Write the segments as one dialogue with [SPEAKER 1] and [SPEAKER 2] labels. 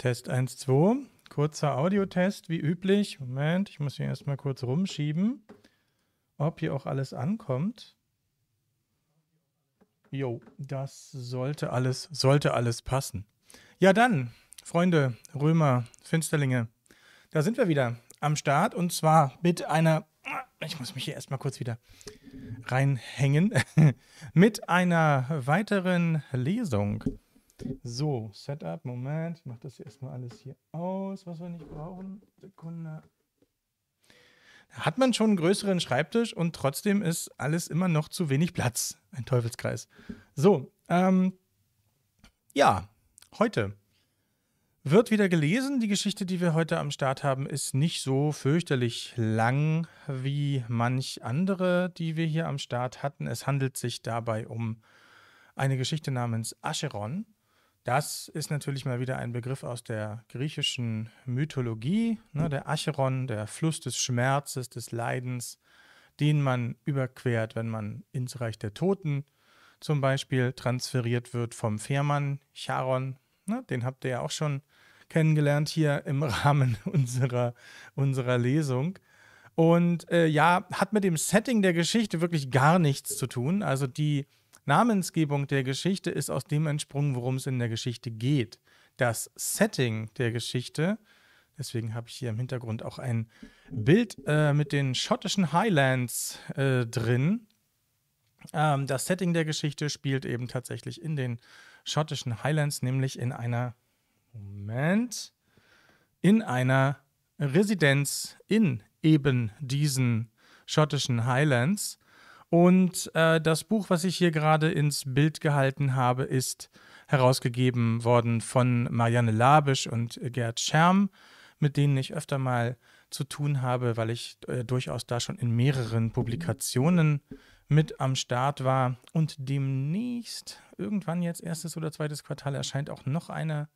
[SPEAKER 1] Test 1, 2. Kurzer Audiotest, wie üblich. Moment, ich muss hier erstmal kurz rumschieben, ob hier auch alles ankommt. Jo, das sollte alles, sollte alles passen. Ja, dann, Freunde, Römer, Finsterlinge, da sind wir wieder am Start und zwar mit einer, ich muss mich hier erstmal kurz wieder reinhängen, mit einer weiteren Lesung. So, Setup, Moment, ich mache das hier erstmal alles hier aus, was wir nicht brauchen. Sekunde. Da hat man schon einen größeren Schreibtisch und trotzdem ist alles immer noch zu wenig Platz. Ein Teufelskreis. So, ähm, ja, heute wird wieder gelesen. Die Geschichte, die wir heute am Start haben, ist nicht so fürchterlich lang wie manch andere, die wir hier am Start hatten. Es handelt sich dabei um eine Geschichte namens Acheron. Das ist natürlich mal wieder ein Begriff aus der griechischen Mythologie, ne, der Acheron, der Fluss des Schmerzes, des Leidens, den man überquert, wenn man ins Reich der Toten zum Beispiel transferiert wird vom Fährmann Charon. Ne, den habt ihr ja auch schon kennengelernt hier im Rahmen unserer, unserer Lesung. Und äh, ja, hat mit dem Setting der Geschichte wirklich gar nichts zu tun. Also die Namensgebung der Geschichte ist aus dem entsprungen, worum es in der Geschichte geht. Das Setting der Geschichte, deswegen habe ich hier im Hintergrund auch ein Bild äh, mit den schottischen Highlands äh, drin. Ähm, das Setting der Geschichte spielt eben tatsächlich in den schottischen Highlands, nämlich in einer, Moment, in einer Residenz in eben diesen schottischen Highlands. Und äh, das Buch, was ich hier gerade ins Bild gehalten habe, ist herausgegeben worden von Marianne Labisch und Gerd Scherm, mit denen ich öfter mal zu tun habe, weil ich äh, durchaus da schon in mehreren Publikationen mit am Start war. Und demnächst, irgendwann jetzt erstes oder zweites Quartal, erscheint auch noch eine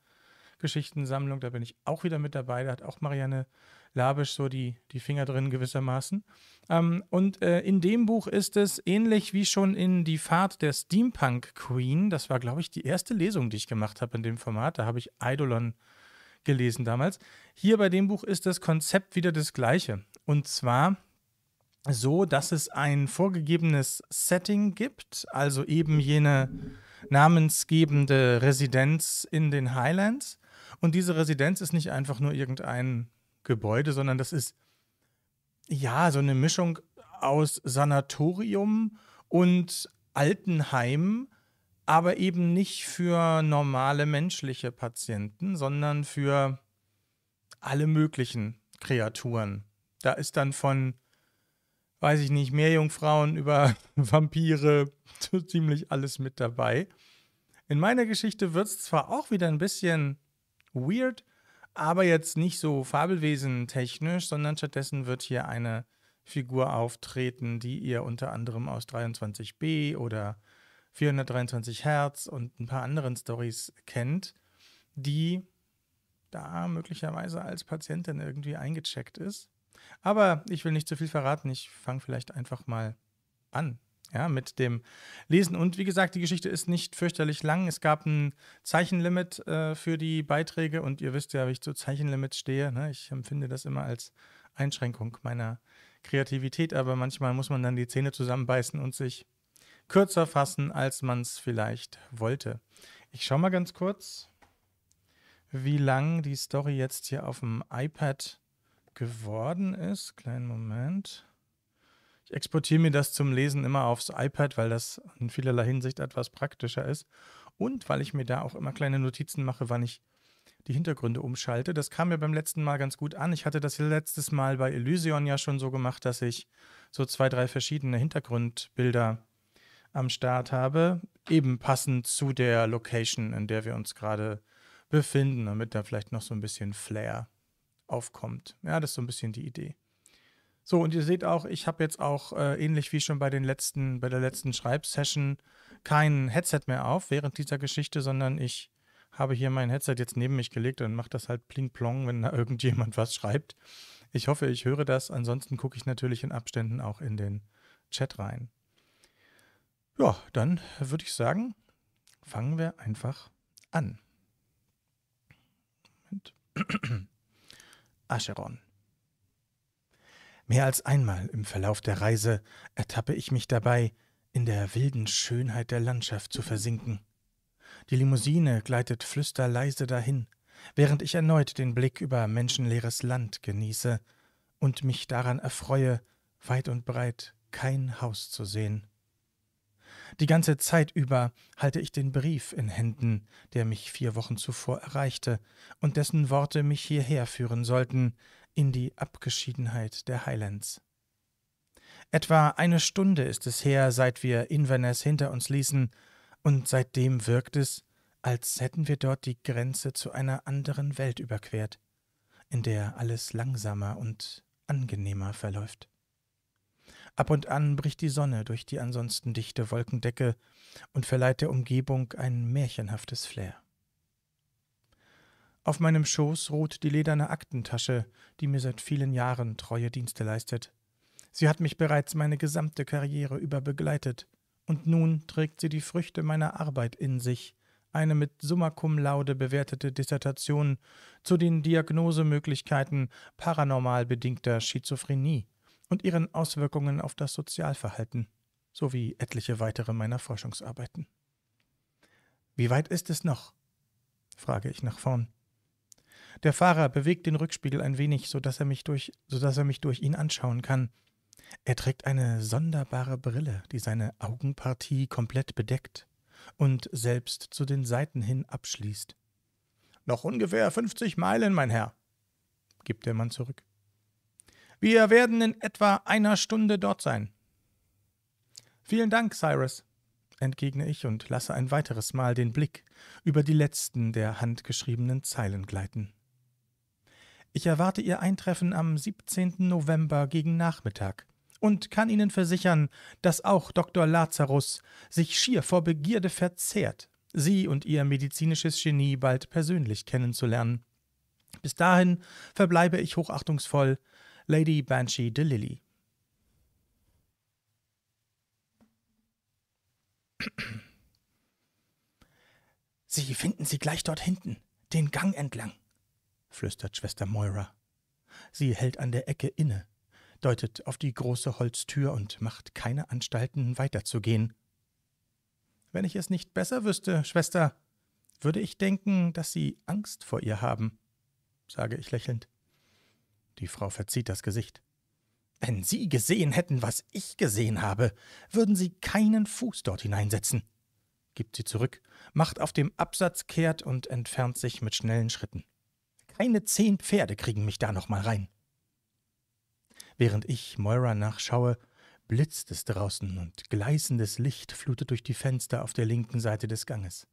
[SPEAKER 1] Geschichtensammlung. Da bin ich auch wieder mit dabei. Da hat auch Marianne Labisch so die, die Finger drin gewissermaßen. Ähm, und äh, in dem Buch ist es ähnlich wie schon in Die Fahrt der Steampunk Queen. Das war, glaube ich, die erste Lesung, die ich gemacht habe in dem Format. Da habe ich Eidolon gelesen damals. Hier bei dem Buch ist das Konzept wieder das gleiche. Und zwar so, dass es ein vorgegebenes Setting gibt, also eben jene namensgebende Residenz in den Highlands. Und diese Residenz ist nicht einfach nur irgendein Gebäude, sondern das ist ja so eine Mischung aus Sanatorium und Altenheim, aber eben nicht für normale menschliche Patienten, sondern für alle möglichen Kreaturen. Da ist dann von, weiß ich nicht, Meerjungfrauen über Vampire so ziemlich alles mit dabei. In meiner Geschichte wird es zwar auch wieder ein bisschen weird, aber jetzt nicht so fabelwesentechnisch, sondern stattdessen wird hier eine Figur auftreten, die ihr unter anderem aus 23b oder 423 Hertz und ein paar anderen Stories kennt, die da möglicherweise als Patientin irgendwie eingecheckt ist. Aber ich will nicht zu viel verraten, ich fange vielleicht einfach mal an ja, mit dem Lesen. Und wie gesagt, die Geschichte ist nicht fürchterlich lang. Es gab ein Zeichenlimit äh, für die Beiträge und ihr wisst ja, wie ich zu Zeichenlimits stehe. Ne? Ich empfinde das immer als Einschränkung meiner Kreativität, aber manchmal muss man dann die Zähne zusammenbeißen und sich kürzer fassen, als man es vielleicht wollte. Ich schaue mal ganz kurz, wie lang die Story jetzt hier auf dem iPad geworden ist. Kleinen Moment. Exportiere mir das zum Lesen immer aufs iPad, weil das in vielerlei Hinsicht etwas praktischer ist. Und weil ich mir da auch immer kleine Notizen mache, wann ich die Hintergründe umschalte. Das kam mir beim letzten Mal ganz gut an. Ich hatte das letztes Mal bei Elysion ja schon so gemacht, dass ich so zwei, drei verschiedene Hintergrundbilder am Start habe, eben passend zu der Location, in der wir uns gerade befinden, damit da vielleicht noch so ein bisschen Flair aufkommt. Ja, das ist so ein bisschen die Idee. So, und ihr seht auch, ich habe jetzt auch äh, ähnlich wie schon bei den letzten, bei der letzten Schreibsession kein Headset mehr auf während dieser Geschichte, sondern ich habe hier mein Headset jetzt neben mich gelegt und mache das halt pling plong, wenn da irgendjemand was schreibt. Ich hoffe, ich höre das. Ansonsten gucke ich natürlich in Abständen auch in den Chat rein. Ja, dann würde ich sagen, fangen wir einfach an. Moment. Acheron. Mehr als einmal im Verlauf der Reise ertappe ich mich dabei, in der wilden Schönheit der Landschaft zu versinken. Die Limousine gleitet flüsterleise dahin, während ich erneut den Blick über menschenleeres Land genieße und mich daran erfreue, weit und breit kein Haus zu sehen. Die ganze Zeit über halte ich den Brief in Händen, der mich vier Wochen zuvor erreichte und dessen Worte mich hierher führen sollten, in die Abgeschiedenheit der Highlands. Etwa eine Stunde ist es her, seit wir Inverness hinter uns ließen, und seitdem wirkt es, als hätten wir dort die Grenze zu einer anderen Welt überquert, in der alles langsamer und angenehmer verläuft. Ab und an bricht die Sonne durch die ansonsten dichte Wolkendecke und verleiht der Umgebung ein märchenhaftes Flair. Auf meinem Schoß ruht die lederne Aktentasche, die mir seit vielen Jahren treue Dienste leistet. Sie hat mich bereits meine gesamte Karriere über begleitet, und nun trägt sie die Früchte meiner Arbeit in sich, eine mit Summa cum laude bewertete Dissertation zu den Diagnosemöglichkeiten paranormal bedingter Schizophrenie und ihren Auswirkungen auf das Sozialverhalten, sowie etliche weitere meiner Forschungsarbeiten. Wie weit ist es noch? frage ich nach vorn. Der Fahrer bewegt den Rückspiegel ein wenig, so dass er mich durch, so dass er mich durch ihn anschauen kann. Er trägt eine sonderbare Brille, die seine Augenpartie komplett bedeckt und selbst zu den Seiten hin abschließt. Noch ungefähr fünfzig Meilen, mein Herr, gibt der Mann zurück. Wir werden in etwa einer Stunde dort sein. Vielen Dank, Cyrus, entgegne ich und lasse ein weiteres Mal den Blick über die letzten der handgeschriebenen Zeilen gleiten. Ich erwarte Ihr Eintreffen am 17. November gegen Nachmittag und kann Ihnen versichern, dass auch Dr. Lazarus sich schier vor Begierde verzehrt, Sie und Ihr medizinisches Genie bald persönlich kennenzulernen. Bis dahin verbleibe ich hochachtungsvoll Lady Banshee de Lilly. Sie finden sie gleich dort hinten, den Gang entlang flüstert Schwester Moira. Sie hält an der Ecke inne, deutet auf die große Holztür und macht keine Anstalten, weiterzugehen. Wenn ich es nicht besser wüsste, Schwester, würde ich denken, dass Sie Angst vor ihr haben, sage ich lächelnd. Die Frau verzieht das Gesicht. Wenn Sie gesehen hätten, was ich gesehen habe, würden Sie keinen Fuß dort hineinsetzen, gibt sie zurück, macht auf dem Absatz kehrt und entfernt sich mit schnellen Schritten. Keine zehn Pferde kriegen mich da noch mal rein. Während ich Moira nachschaue, blitzt es draußen und gleißendes Licht flutet durch die Fenster auf der linken Seite des Ganges.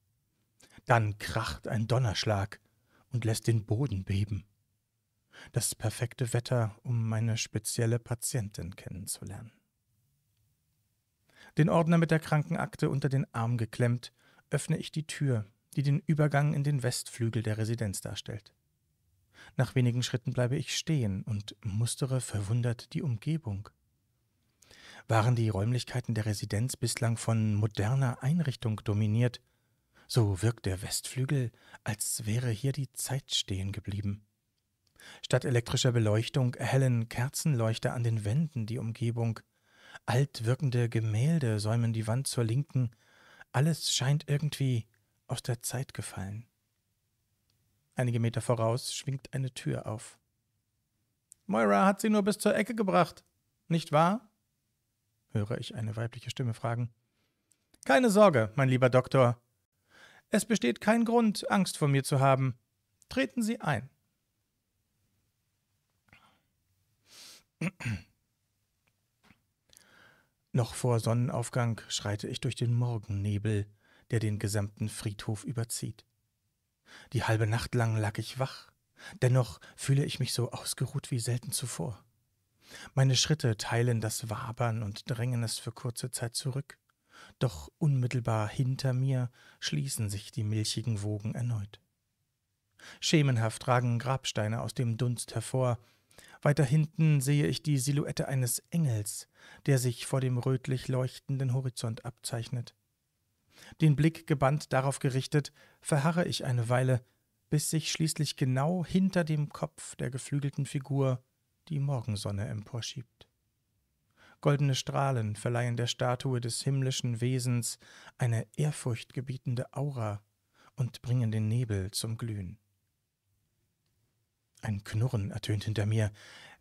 [SPEAKER 1] Dann kracht ein Donnerschlag und lässt den Boden beben. Das perfekte Wetter, um meine spezielle Patientin kennenzulernen. Den Ordner mit der Krankenakte unter den Arm geklemmt, öffne ich die Tür, die den Übergang in den Westflügel der Residenz darstellt. Nach wenigen Schritten bleibe ich stehen und mustere verwundert die Umgebung. Waren die Räumlichkeiten der Residenz bislang von moderner Einrichtung dominiert, so wirkt der Westflügel, als wäre hier die Zeit stehen geblieben. Statt elektrischer Beleuchtung erhellen Kerzenleuchter an den Wänden die Umgebung, alt wirkende Gemälde säumen die Wand zur Linken, alles scheint irgendwie aus der Zeit gefallen. Einige Meter voraus schwingt eine Tür auf. Moira hat sie nur bis zur Ecke gebracht, nicht wahr? höre ich eine weibliche Stimme fragen. Keine Sorge, mein lieber Doktor. Es besteht kein Grund, Angst vor mir zu haben. Treten Sie ein. Noch vor Sonnenaufgang schreite ich durch den Morgennebel, der den gesamten Friedhof überzieht. Die halbe Nacht lang lag ich wach, dennoch fühle ich mich so ausgeruht wie selten zuvor. Meine Schritte teilen das Wabern und drängen es für kurze Zeit zurück, doch unmittelbar hinter mir schließen sich die milchigen Wogen erneut. Schemenhaft ragen Grabsteine aus dem Dunst hervor, weiter hinten sehe ich die Silhouette eines Engels, der sich vor dem rötlich leuchtenden Horizont abzeichnet. Den Blick gebannt darauf gerichtet, verharre ich eine Weile, bis sich schließlich genau hinter dem Kopf der geflügelten Figur die Morgensonne emporschiebt. Goldene Strahlen verleihen der Statue des himmlischen Wesens eine ehrfurchtgebietende Aura und bringen den Nebel zum Glühen. Ein Knurren ertönt hinter mir,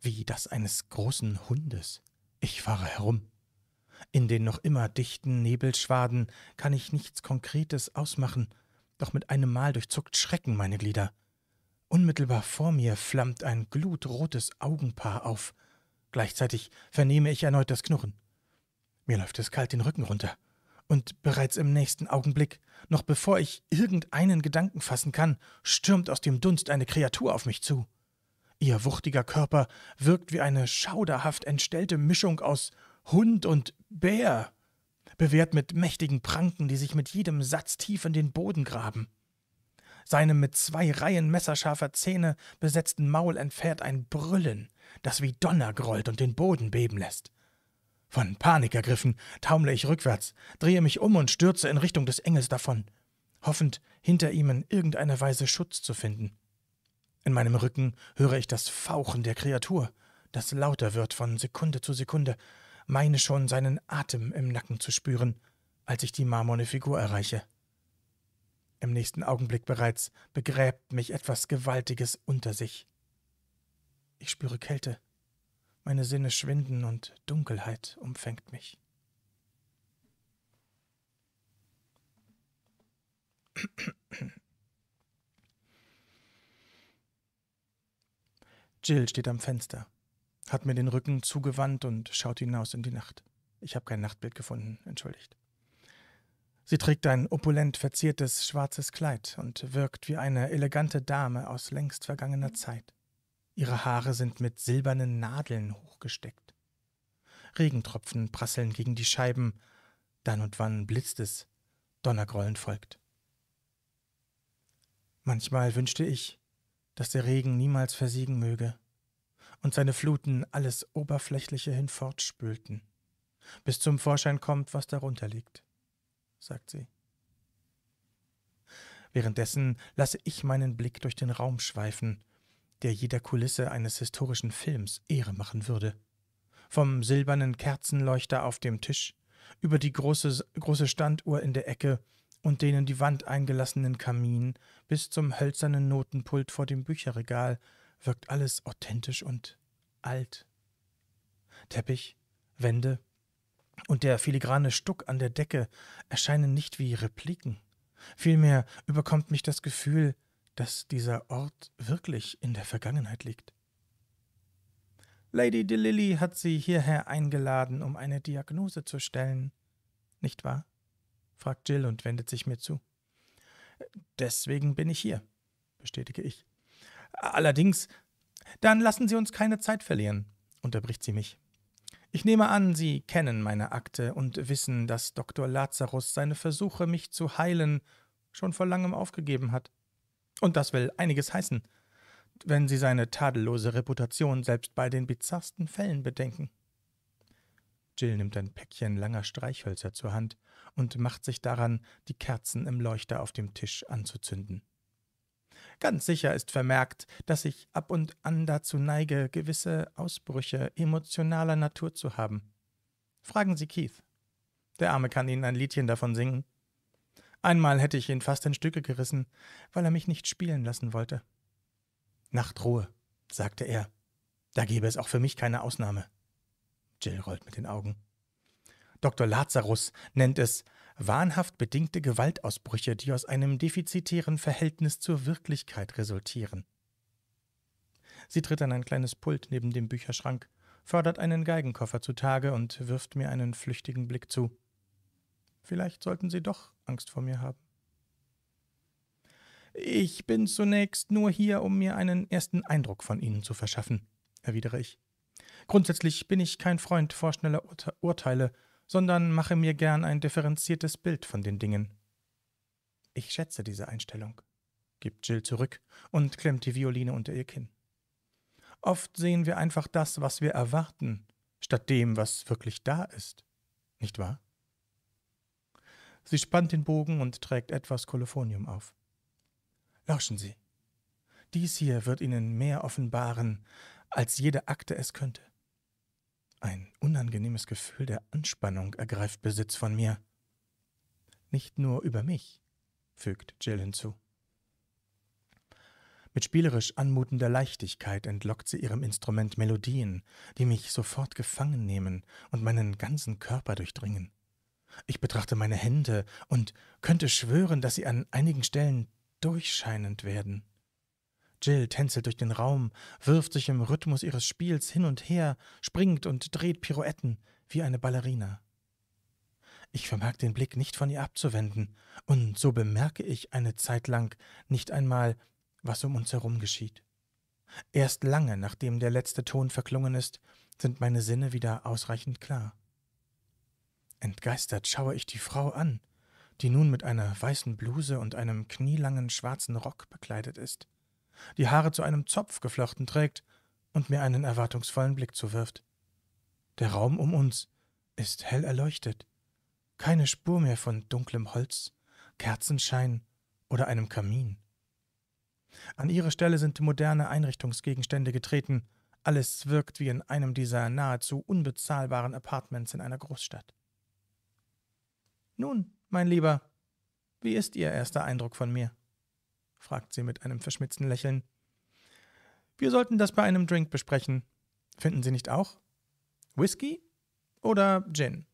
[SPEAKER 1] wie das eines großen Hundes. Ich fahre herum. In den noch immer dichten Nebelschwaden kann ich nichts Konkretes ausmachen, doch mit einem Mal durchzuckt Schrecken meine Glieder. Unmittelbar vor mir flammt ein glutrotes Augenpaar auf. Gleichzeitig vernehme ich erneut das Knurren. Mir läuft es kalt den Rücken runter. Und bereits im nächsten Augenblick, noch bevor ich irgendeinen Gedanken fassen kann, stürmt aus dem Dunst eine Kreatur auf mich zu. Ihr wuchtiger Körper wirkt wie eine schauderhaft entstellte Mischung aus Hund und Bär, bewehrt mit mächtigen Pranken, die sich mit jedem Satz tief in den Boden graben. Seinem mit zwei Reihen messerscharfer Zähne besetzten Maul entfährt ein Brüllen, das wie Donner grollt und den Boden beben lässt. Von Panik ergriffen, taumle ich rückwärts, drehe mich um und stürze in Richtung des Engels davon, hoffend, hinter ihm in irgendeiner Weise Schutz zu finden. In meinem Rücken höre ich das Fauchen der Kreatur, das lauter wird von Sekunde zu Sekunde, meine schon seinen Atem im Nacken zu spüren, als ich die marmorne Figur erreiche. Im nächsten Augenblick bereits begräbt mich etwas Gewaltiges unter sich. Ich spüre Kälte, meine Sinne schwinden und Dunkelheit umfängt mich. Jill steht am Fenster, hat mir den Rücken zugewandt und schaut hinaus in die Nacht. Ich habe kein Nachtbild gefunden, entschuldigt. Sie trägt ein opulent verziertes schwarzes Kleid und wirkt wie eine elegante Dame aus längst vergangener Zeit. Ihre Haare sind mit silbernen Nadeln hochgesteckt. Regentropfen prasseln gegen die Scheiben, dann und wann blitzt es, Donnergrollen folgt. Manchmal wünschte ich, dass der Regen niemals versiegen möge und seine Fluten alles Oberflächliche hinfortspülten, bis zum Vorschein kommt, was darunter liegt, sagt sie. Währenddessen lasse ich meinen Blick durch den Raum schweifen, der jeder Kulisse eines historischen Films Ehre machen würde. Vom silbernen Kerzenleuchter auf dem Tisch, über die große, große Standuhr in der Ecke und den in die Wand eingelassenen Kamin bis zum hölzernen Notenpult vor dem Bücherregal wirkt alles authentisch und alt. Teppich, Wände und der filigrane Stuck an der Decke erscheinen nicht wie Repliken. Vielmehr überkommt mich das Gefühl, dass dieser Ort wirklich in der Vergangenheit liegt. Lady DeLilly hat Sie hierher eingeladen, um eine Diagnose zu stellen, nicht wahr? fragt Jill und wendet sich mir zu. Deswegen bin ich hier, bestätige ich. Allerdings, dann lassen Sie uns keine Zeit verlieren, unterbricht sie mich. Ich nehme an, Sie kennen meine Akte und wissen, dass Dr. Lazarus seine Versuche, mich zu heilen, schon vor langem aufgegeben hat. Und das will einiges heißen, wenn Sie seine tadellose Reputation selbst bei den bizarrsten Fällen bedenken. Jill nimmt ein Päckchen langer Streichhölzer zur Hand und macht sich daran, die Kerzen im Leuchter auf dem Tisch anzuzünden. Ganz sicher ist vermerkt, dass ich ab und an dazu neige, gewisse Ausbrüche emotionaler Natur zu haben. Fragen Sie Keith. Der Arme kann Ihnen ein Liedchen davon singen. Einmal hätte ich ihn fast in Stücke gerissen, weil er mich nicht spielen lassen wollte. Nachtruhe, sagte er. Da gäbe es auch für mich keine Ausnahme. Jill rollt mit den Augen. Dr. Lazarus nennt es wahnhaft bedingte Gewaltausbrüche, die aus einem defizitären Verhältnis zur Wirklichkeit resultieren. Sie tritt an ein kleines Pult neben dem Bücherschrank, fördert einen Geigenkoffer zutage und wirft mir einen flüchtigen Blick zu. Vielleicht sollten Sie doch Angst vor mir haben. Ich bin zunächst nur hier, um mir einen ersten Eindruck von Ihnen zu verschaffen, erwidere ich. Grundsätzlich bin ich kein Freund vorschneller Urteile sondern mache mir gern ein differenziertes Bild von den Dingen. Ich schätze diese Einstellung, gibt Jill zurück und klemmt die Violine unter ihr Kinn. Oft sehen wir einfach das, was wir erwarten, statt dem, was wirklich da ist, nicht wahr? Sie spannt den Bogen und trägt etwas Kolophonium auf. Lauschen Sie, Dies hier wird Ihnen mehr offenbaren, als jede Akte es könnte. Ein unangenehmes Gefühl der Anspannung ergreift Besitz von mir. Nicht nur über mich, fügt Jill hinzu. Mit spielerisch anmutender Leichtigkeit entlockt sie ihrem Instrument Melodien, die mich sofort gefangen nehmen und meinen ganzen Körper durchdringen. Ich betrachte meine Hände und könnte schwören, dass sie an einigen Stellen durchscheinend werden. Jill tänzelt durch den Raum, wirft sich im Rhythmus ihres Spiels hin und her, springt und dreht Pirouetten wie eine Ballerina. Ich vermag den Blick nicht von ihr abzuwenden, und so bemerke ich eine Zeit lang nicht einmal, was um uns herum geschieht. Erst lange, nachdem der letzte Ton verklungen ist, sind meine Sinne wieder ausreichend klar. Entgeistert schaue ich die Frau an, die nun mit einer weißen Bluse und einem knielangen schwarzen Rock bekleidet ist, die Haare zu einem Zopf geflochten trägt und mir einen erwartungsvollen Blick zuwirft. Der Raum um uns ist hell erleuchtet, keine Spur mehr von dunklem Holz, Kerzenschein oder einem Kamin. An ihre Stelle sind moderne Einrichtungsgegenstände getreten, alles wirkt wie in einem dieser nahezu unbezahlbaren Apartments in einer Großstadt. Nun, mein Lieber, wie ist Ihr erster Eindruck von mir? Fragt sie mit einem verschmitzten Lächeln. Wir sollten das bei einem Drink besprechen. Finden Sie nicht auch? Whisky oder Gin?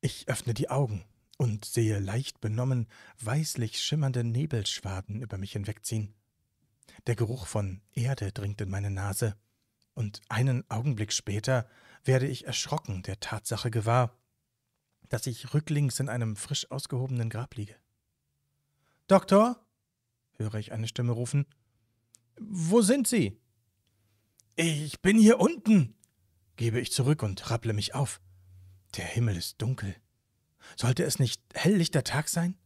[SPEAKER 1] Ich öffne die Augen und sehe leicht benommen weißlich schimmernde Nebelschwaden über mich hinwegziehen. Der Geruch von Erde dringt in meine Nase, und einen Augenblick später werde ich erschrocken der Tatsache gewahr, dass ich rücklings in einem frisch ausgehobenen Grab liege. Doktor? höre ich eine Stimme rufen. Wo sind Sie? Ich bin hier unten, gebe ich zurück und rapple mich auf. Der Himmel ist dunkel. Sollte es nicht helllichter Tag sein?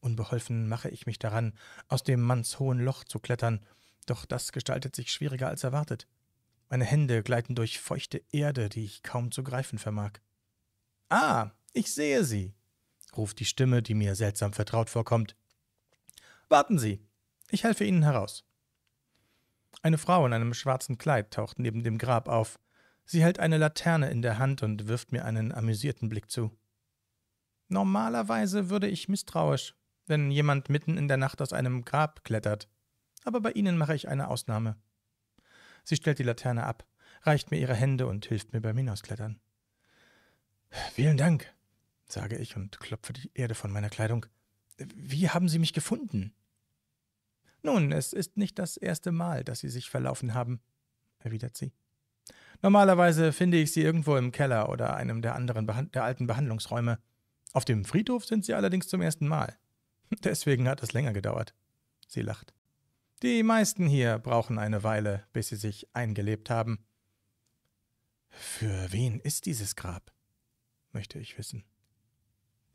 [SPEAKER 1] Unbeholfen mache ich mich daran, aus dem mannshohen Loch zu klettern, doch das gestaltet sich schwieriger als erwartet. Meine Hände gleiten durch feuchte Erde, die ich kaum zu greifen vermag. Ah, ich sehe Sie, ruft die Stimme, die mir seltsam vertraut vorkommt. Warten Sie, ich helfe Ihnen heraus. Eine Frau in einem schwarzen Kleid taucht neben dem Grab auf. Sie hält eine Laterne in der Hand und wirft mir einen amüsierten Blick zu. Normalerweise würde ich misstrauisch, wenn jemand mitten in der Nacht aus einem Grab klettert, aber bei Ihnen mache ich eine Ausnahme. Sie stellt die Laterne ab, reicht mir ihre Hände und hilft mir beim Hinausklettern. Vielen Dank, sage ich und klopfe die Erde von meiner Kleidung. Wie haben Sie mich gefunden? Nun, es ist nicht das erste Mal, dass Sie sich verlaufen haben, erwidert sie. Normalerweise finde ich Sie irgendwo im Keller oder einem der anderen Behand der alten Behandlungsräume. Auf dem Friedhof sind Sie allerdings zum ersten Mal. Deswegen hat es länger gedauert. Sie lacht. Die meisten hier brauchen eine Weile, bis sie sich eingelebt haben. Für wen ist dieses Grab? möchte ich wissen.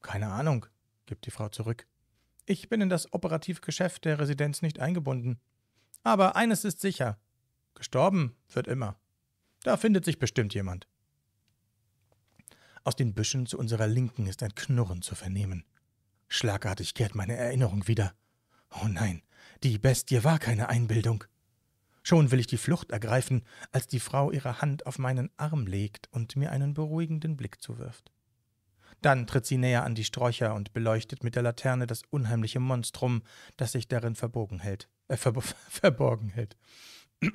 [SPEAKER 1] Keine Ahnung, gibt die Frau zurück. Ich bin in das Operativgeschäft der Residenz nicht eingebunden. Aber eines ist sicher: gestorben wird immer. Da findet sich bestimmt jemand. Aus den Büschen zu unserer Linken ist ein Knurren zu vernehmen. Schlagartig kehrt meine Erinnerung wieder. Oh nein, die Bestie war keine Einbildung. Schon will ich die Flucht ergreifen, als die Frau ihre Hand auf meinen Arm legt und mir einen beruhigenden Blick zuwirft. Dann tritt sie näher an die Sträucher und beleuchtet mit der Laterne das unheimliche Monstrum, das sich darin verbogen hält, äh, ver verborgen hält.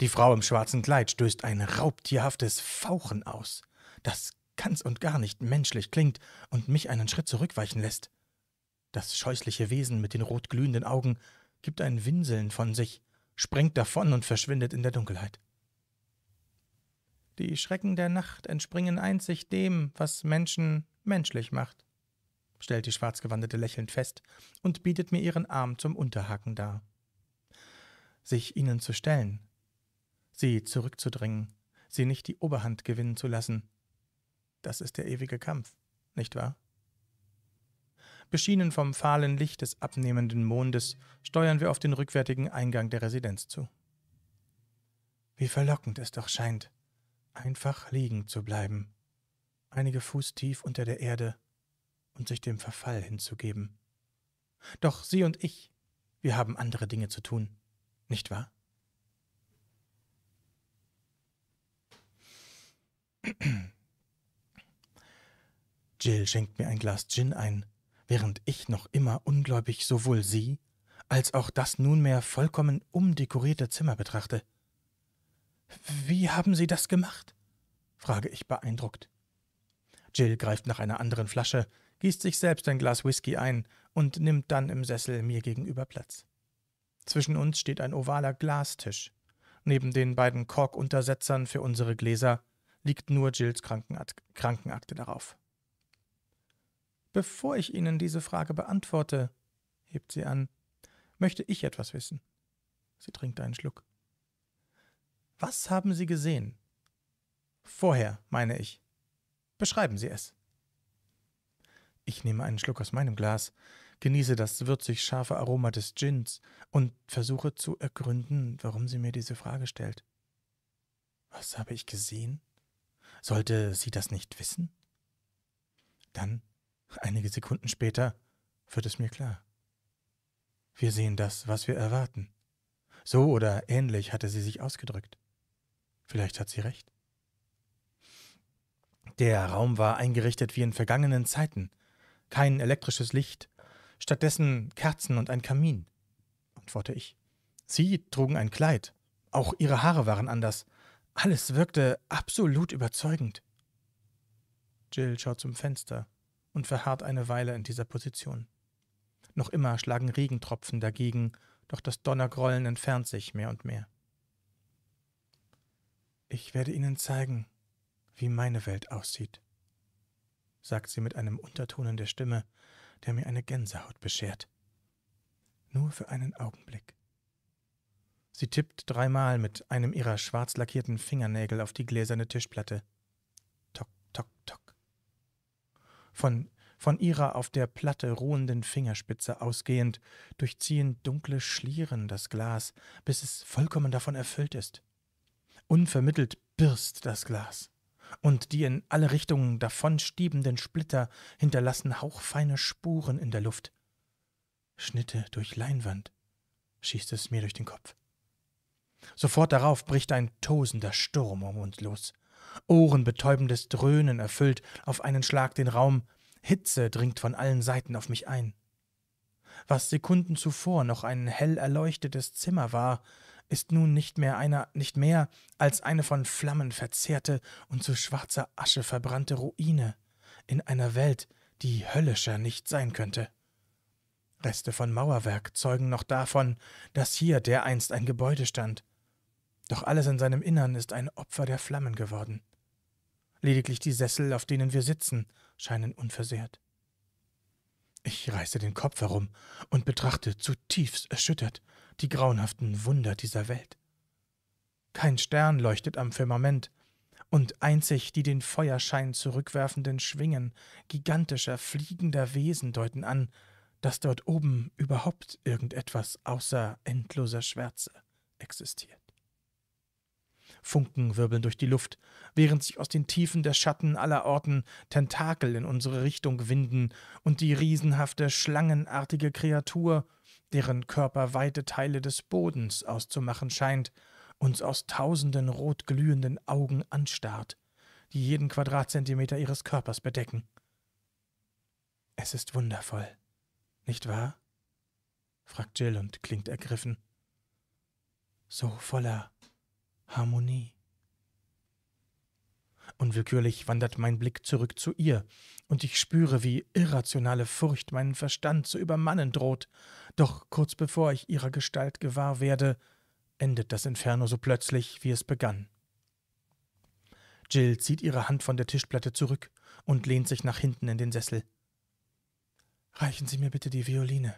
[SPEAKER 1] Die Frau im schwarzen Kleid stößt ein raubtierhaftes Fauchen aus, das ganz und gar nicht menschlich klingt und mich einen Schritt zurückweichen lässt. Das scheußliche Wesen mit den rotglühenden Augen gibt ein Winseln von sich, sprengt davon und verschwindet in der Dunkelheit. Die Schrecken der Nacht entspringen einzig dem, was Menschen menschlich macht, stellt die Schwarzgewandete lächelnd fest und bietet mir ihren Arm zum Unterhaken dar. Sich ihnen zu stellen, sie zurückzudrängen, sie nicht die Oberhand gewinnen zu lassen, das ist der ewige Kampf, nicht wahr? Beschienen vom fahlen Licht des abnehmenden Mondes steuern wir auf den rückwärtigen Eingang der Residenz zu. Wie verlockend es doch scheint, einfach liegen zu bleiben, einige Fuß tief unter der Erde und sich dem Verfall hinzugeben. Doch sie und ich, wir haben andere Dinge zu tun, nicht wahr? Jill schenkt mir ein Glas Gin ein, während ich noch immer ungläubig sowohl sie als auch das nunmehr vollkommen umdekorierte Zimmer betrachte. Wie haben Sie das gemacht? frage ich beeindruckt. Jill greift nach einer anderen Flasche, gießt sich selbst ein Glas Whisky ein und nimmt dann im Sessel mir gegenüber Platz. Zwischen uns steht ein ovaler Glastisch. Neben den beiden Korkuntersetzern für unsere Gläser liegt nur Jills Krankenakte darauf. Bevor ich Ihnen diese Frage beantworte, hebt sie an, möchte ich etwas wissen. Sie trinkt einen Schluck. Was haben Sie gesehen? Vorher, meine ich. Beschreiben Sie es. Ich nehme einen Schluck aus meinem Glas, genieße das würzig scharfe Aroma des Gins und versuche zu ergründen, warum sie mir diese Frage stellt. Was habe ich gesehen? Sollte sie das nicht wissen? Dann, einige Sekunden später, wird es mir klar. Wir sehen das, was wir erwarten. So oder ähnlich hatte sie sich ausgedrückt. Vielleicht hat sie recht. Der Raum war eingerichtet wie in vergangenen Zeiten. Kein elektrisches Licht, stattdessen Kerzen und ein Kamin, antworte ich. Sie trugen ein Kleid, auch ihre Haare waren anders. Alles wirkte absolut überzeugend. Jill schaut zum Fenster und verharrt eine Weile in dieser Position. Noch immer schlagen Regentropfen dagegen, doch das Donnergrollen entfernt sich mehr und mehr. Ich werde Ihnen zeigen, wie meine Welt aussieht, sagt sie mit einem Unterton in der Stimme, der mir eine Gänsehaut beschert. Nur für einen Augenblick. Sie tippt dreimal mit einem ihrer schwarz lackierten Fingernägel auf die gläserne Tischplatte. Tok, tok, tok. Von von ihrer auf der Platte ruhenden Fingerspitze ausgehend, durchziehen dunkle Schlieren das Glas, bis es vollkommen davon erfüllt ist. Unvermittelt birst das Glas, und die in alle Richtungen davonstiebenden Splitter hinterlassen hauchfeine Spuren in der Luft. Schnitte durch Leinwand, schießt es mir durch den Kopf. Sofort darauf bricht ein tosender Sturm um uns los. Ohrenbetäubendes Dröhnen erfüllt auf einen Schlag den Raum, Hitze dringt von allen Seiten auf mich ein. Was Sekunden zuvor noch ein hell erleuchtetes Zimmer war, ist nun nicht mehr einer, nicht mehr als eine von Flammen verzehrte und zu schwarzer Asche verbrannte Ruine in einer Welt, die höllischer nicht sein könnte. Reste von Mauerwerk zeugen noch davon, dass hier dereinst ein Gebäude stand. Doch alles in seinem Innern ist ein Opfer der Flammen geworden. Lediglich die Sessel, auf denen wir sitzen, scheinen unversehrt. Ich reiße den Kopf herum und betrachte zutiefst erschüttert die grauenhaften Wunder dieser Welt. Kein Stern leuchtet am Firmament, und einzig die den Feuerschein zurückwerfenden Schwingen gigantischer fliegender Wesen deuten an, dass dort oben überhaupt irgendetwas außer endloser Schwärze existiert. Funken wirbeln durch die Luft, während sich aus den Tiefen der Schatten aller Orten Tentakel in unsere Richtung winden und die riesenhafte, schlangenartige Kreatur, deren Körper weite Teile des Bodens auszumachen scheint, uns aus tausenden rotglühenden Augen anstarrt, die jeden Quadratzentimeter ihres Körpers bedecken. Es ist wundervoll, nicht wahr? fragt Jill und klingt ergriffen. So voller Harmonie. Unwillkürlich wandert mein Blick zurück zu ihr, und ich spüre, wie irrationale Furcht meinen Verstand zu übermannen droht. Doch kurz bevor ich ihrer Gestalt gewahr werde, endet das Inferno so plötzlich, wie es begann. Jill zieht ihre Hand von der Tischplatte zurück und lehnt sich nach hinten in den Sessel. Reichen Sie mir bitte die Violine,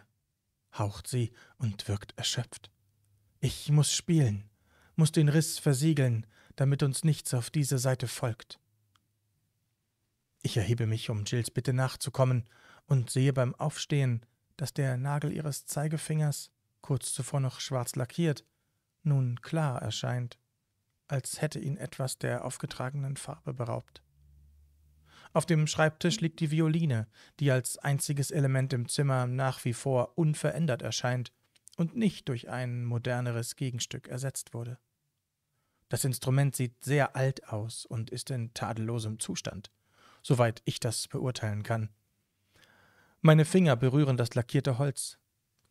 [SPEAKER 1] haucht sie und wirkt erschöpft. Ich muss spielen muss den Riss versiegeln, damit uns nichts auf diese Seite folgt. Ich erhebe mich, um Jills Bitte nachzukommen, und sehe beim Aufstehen, dass der Nagel ihres Zeigefingers, kurz zuvor noch schwarz lackiert, nun klar erscheint, als hätte ihn etwas der aufgetragenen Farbe beraubt. Auf dem Schreibtisch liegt die Violine, die als einziges Element im Zimmer nach wie vor unverändert erscheint und nicht durch ein moderneres Gegenstück ersetzt wurde. Das Instrument sieht sehr alt aus und ist in tadellosem Zustand, soweit ich das beurteilen kann. Meine Finger berühren das lackierte Holz,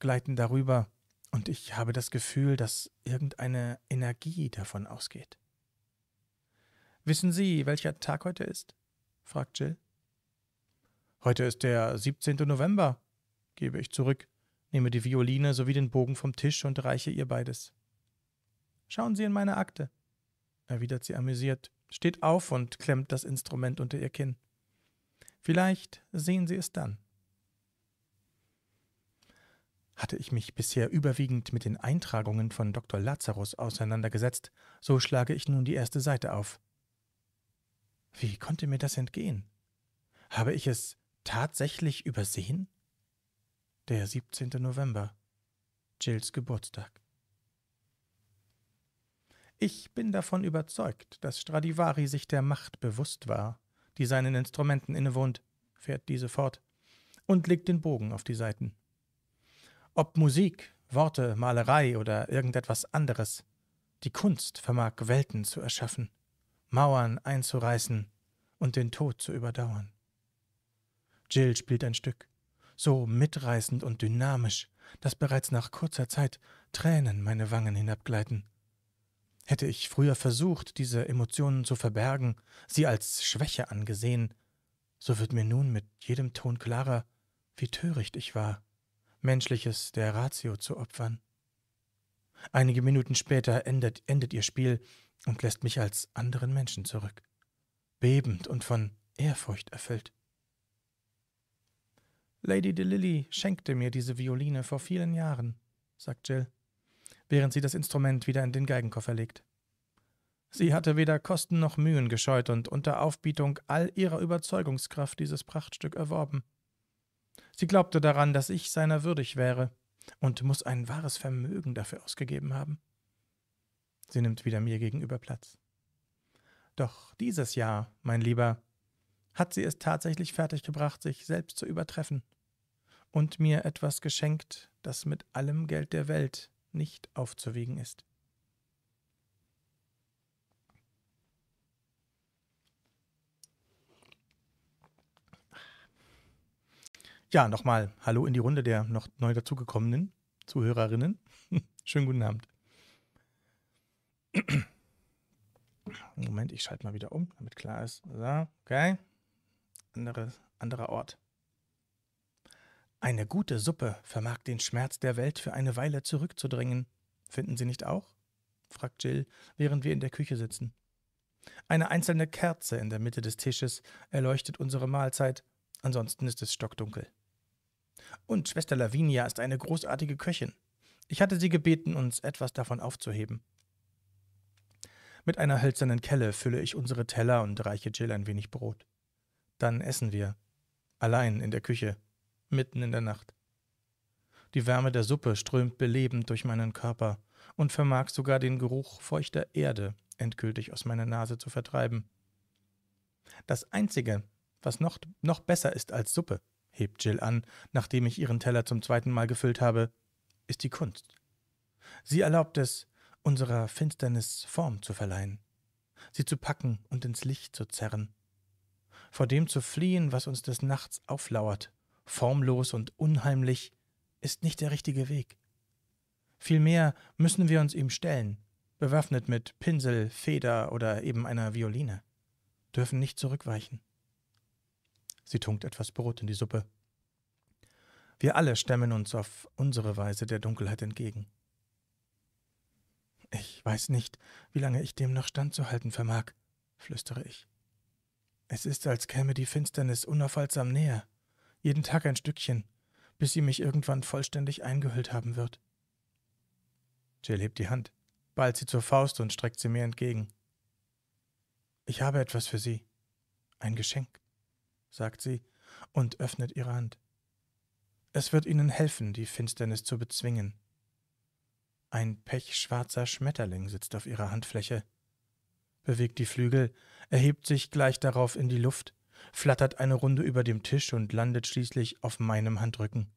[SPEAKER 1] gleiten darüber, und ich habe das Gefühl, dass irgendeine Energie davon ausgeht. Wissen Sie, welcher Tag heute ist? fragt Jill. Heute ist der 17. November, gebe ich zurück, nehme die Violine sowie den Bogen vom Tisch und reiche ihr beides. Schauen Sie in meine Akte, erwidert sie amüsiert, steht auf und klemmt das Instrument unter ihr Kinn. Vielleicht sehen Sie es dann. Hatte ich mich bisher überwiegend mit den Eintragungen von Dr. Lazarus auseinandergesetzt, so schlage ich nun die erste Seite auf. Wie konnte mir das entgehen? Habe ich es tatsächlich übersehen? Der 17. November, Jills Geburtstag. Ich bin davon überzeugt, dass Stradivari sich der Macht bewusst war, die seinen Instrumenten innewohnt, fährt diese fort, und legt den Bogen auf die Seiten. Ob Musik, Worte, Malerei oder irgendetwas anderes, die Kunst vermag Welten zu erschaffen, Mauern einzureißen und den Tod zu überdauern. Jill spielt ein Stück, so mitreißend und dynamisch, dass bereits nach kurzer Zeit Tränen meine Wangen hinabgleiten. Hätte ich früher versucht, diese Emotionen zu verbergen, sie als Schwäche angesehen, so wird mir nun mit jedem Ton klarer, wie töricht ich war, Menschliches der Ratio zu opfern. Einige Minuten später endet, endet ihr Spiel und lässt mich als anderen Menschen zurück, bebend und von Ehrfurcht erfüllt. Lady de Lilly schenkte mir diese Violine vor vielen Jahren, sagt Jill, während sie das Instrument wieder in den Geigenkoffer legt. Sie hatte weder Kosten noch Mühen gescheut und unter Aufbietung all ihrer Überzeugungskraft dieses Prachtstück erworben. Sie glaubte daran, dass ich seiner würdig wäre, und muss ein wahres Vermögen dafür ausgegeben haben. Sie nimmt wieder mir gegenüber Platz. Doch dieses Jahr, mein Lieber, hat sie es tatsächlich fertiggebracht, sich selbst zu übertreffen und mir etwas geschenkt, das mit allem Geld der Welt nicht aufzuwiegen ist. Ja, nochmal Hallo in die Runde der noch neu dazugekommenen Zuhörerinnen. Schönen guten Abend. Moment, ich schalte mal wieder um, damit klar ist. So, okay. Andere, anderer Ort. Eine gute Suppe vermag den Schmerz der Welt für eine Weile zurückzudrängen. Finden Sie nicht auch? fragt Jill, während wir in der Küche sitzen. Eine einzelne Kerze in der Mitte des Tisches erleuchtet unsere Mahlzeit, ansonsten ist es stockdunkel. Und Schwester Lavinia ist eine großartige Köchin. Ich hatte sie gebeten, uns etwas davon aufzuheben. Mit einer hölzernen Kelle fülle ich unsere Teller und reiche Jill ein wenig Brot. Dann essen wir. Allein in der Küche, mitten in der Nacht. Die Wärme der Suppe strömt belebend durch meinen Körper und vermag sogar den Geruch feuchter Erde endgültig aus meiner Nase zu vertreiben. Das Einzige, was noch, noch besser ist als Suppe, hebt Jill an, nachdem ich ihren Teller zum zweiten Mal gefüllt habe, ist die Kunst. Sie erlaubt es, unserer Finsternis Form zu verleihen, sie zu packen und ins Licht zu zerren, vor dem zu fliehen, was uns des Nachts auflauert, formlos und unheimlich, ist nicht der richtige Weg. Vielmehr müssen wir uns ihm stellen, bewaffnet mit Pinsel, Feder oder eben einer Violine, dürfen nicht zurückweichen. Sie tunkt etwas Brot in die Suppe. Wir alle stemmen uns auf unsere Weise der Dunkelheit entgegen. Ich weiß nicht, wie lange ich dem noch standzuhalten vermag, flüstere ich. Es ist, als käme die Finsternis unaufhaltsam näher, jeden Tag ein Stückchen, bis sie mich irgendwann vollständig eingehüllt haben wird. Jill hebt die Hand, ballt sie zur Faust und streckt sie mir entgegen. Ich habe etwas für Sie. Ein Geschenk sagt sie und öffnet ihre Hand. Es wird Ihnen helfen, die Finsternis zu bezwingen. Ein pechschwarzer Schmetterling sitzt auf ihrer Handfläche, bewegt die Flügel, erhebt sich gleich darauf in die Luft flattert eine Runde über dem Tisch und landet schließlich auf meinem Handrücken.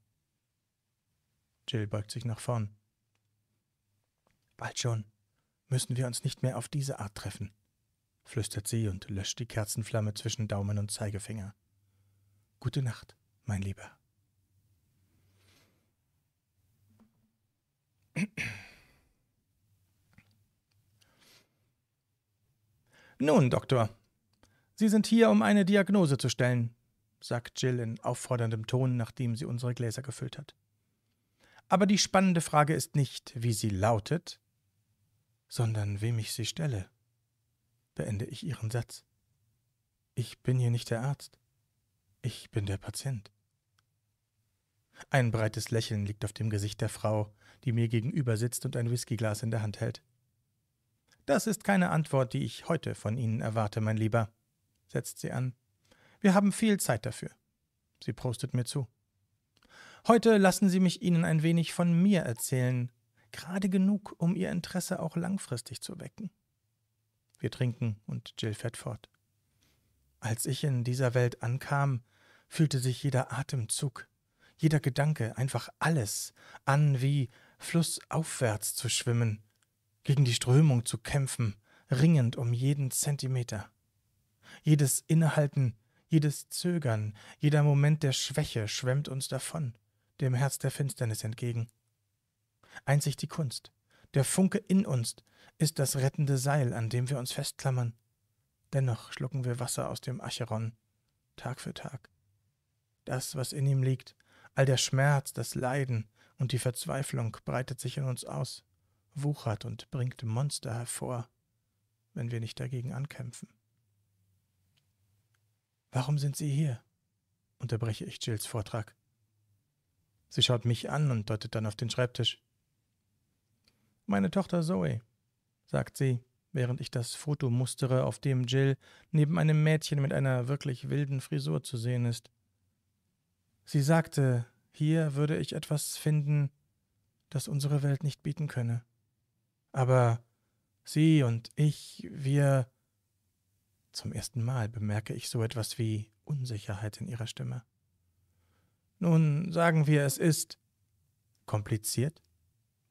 [SPEAKER 1] Jill beugt sich nach vorn. Bald schon müssen wir uns nicht mehr auf diese Art treffen, flüstert sie und löscht die Kerzenflamme zwischen Daumen und Zeigefinger. Gute Nacht, mein Lieber. Nun, Doktor, Sie sind hier, um eine Diagnose zu stellen, sagt Jill in aufforderndem Ton, nachdem sie unsere Gläser gefüllt hat. Aber die spannende Frage ist nicht, wie sie lautet, sondern wem ich sie stelle. Beende ich ihren Satz. Ich bin hier nicht der Arzt. Ich bin der Patient. Ein breites Lächeln liegt auf dem Gesicht der Frau, die mir gegenüber sitzt und ein Whiskyglas in der Hand hält. Das ist keine Antwort, die ich heute von Ihnen erwarte, mein Lieber setzt sie an. Wir haben viel Zeit dafür. Sie prostet mir zu. Heute lassen Sie mich Ihnen ein wenig von mir erzählen, gerade genug, um Ihr Interesse auch langfristig zu wecken. Wir trinken und Jill fährt fort. Als ich in dieser Welt ankam, fühlte sich jeder Atemzug, jeder Gedanke, einfach alles an wie flussaufwärts zu schwimmen, gegen die Strömung zu kämpfen, ringend um jeden Zentimeter. Jedes Innehalten, jedes Zögern, jeder Moment der Schwäche schwemmt uns davon, dem Herz der Finsternis entgegen. Einzig die Kunst, der Funke in uns, ist das rettende Seil, an dem wir uns festklammern. Dennoch schlucken wir Wasser aus dem Acheron, Tag für Tag. Das, was in ihm liegt, all der Schmerz, das Leiden und die Verzweiflung breitet sich in uns aus, wuchert und bringt Monster hervor, wenn wir nicht dagegen ankämpfen. Warum sind Sie hier? unterbreche ich Jills Vortrag. Sie schaut mich an und deutet dann auf den Schreibtisch. Meine Tochter Zoe, sagt sie, während ich das Foto mustere, auf dem Jill neben einem Mädchen mit einer wirklich wilden Frisur zu sehen ist. Sie sagte, hier würde ich etwas finden, das unsere Welt nicht bieten könne. Aber sie und ich, wir zum ersten Mal bemerke ich so etwas wie Unsicherheit in ihrer Stimme. Nun, sagen wir, es ist kompliziert,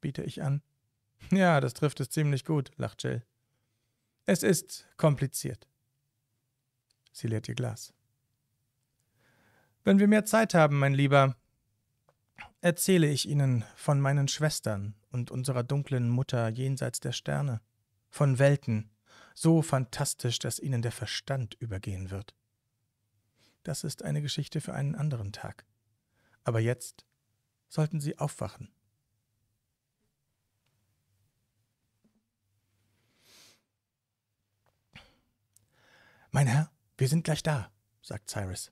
[SPEAKER 1] biete ich an. Ja, das trifft es ziemlich gut, lacht Jill. Es ist kompliziert. Sie leert ihr Glas. Wenn wir mehr Zeit haben, mein Lieber, erzähle ich Ihnen von meinen Schwestern und unserer dunklen Mutter jenseits der Sterne, von Welten, so fantastisch, dass ihnen der Verstand übergehen wird. Das ist eine Geschichte für einen anderen Tag. Aber jetzt sollten Sie aufwachen. Mein Herr, wir sind gleich da, sagt Cyrus.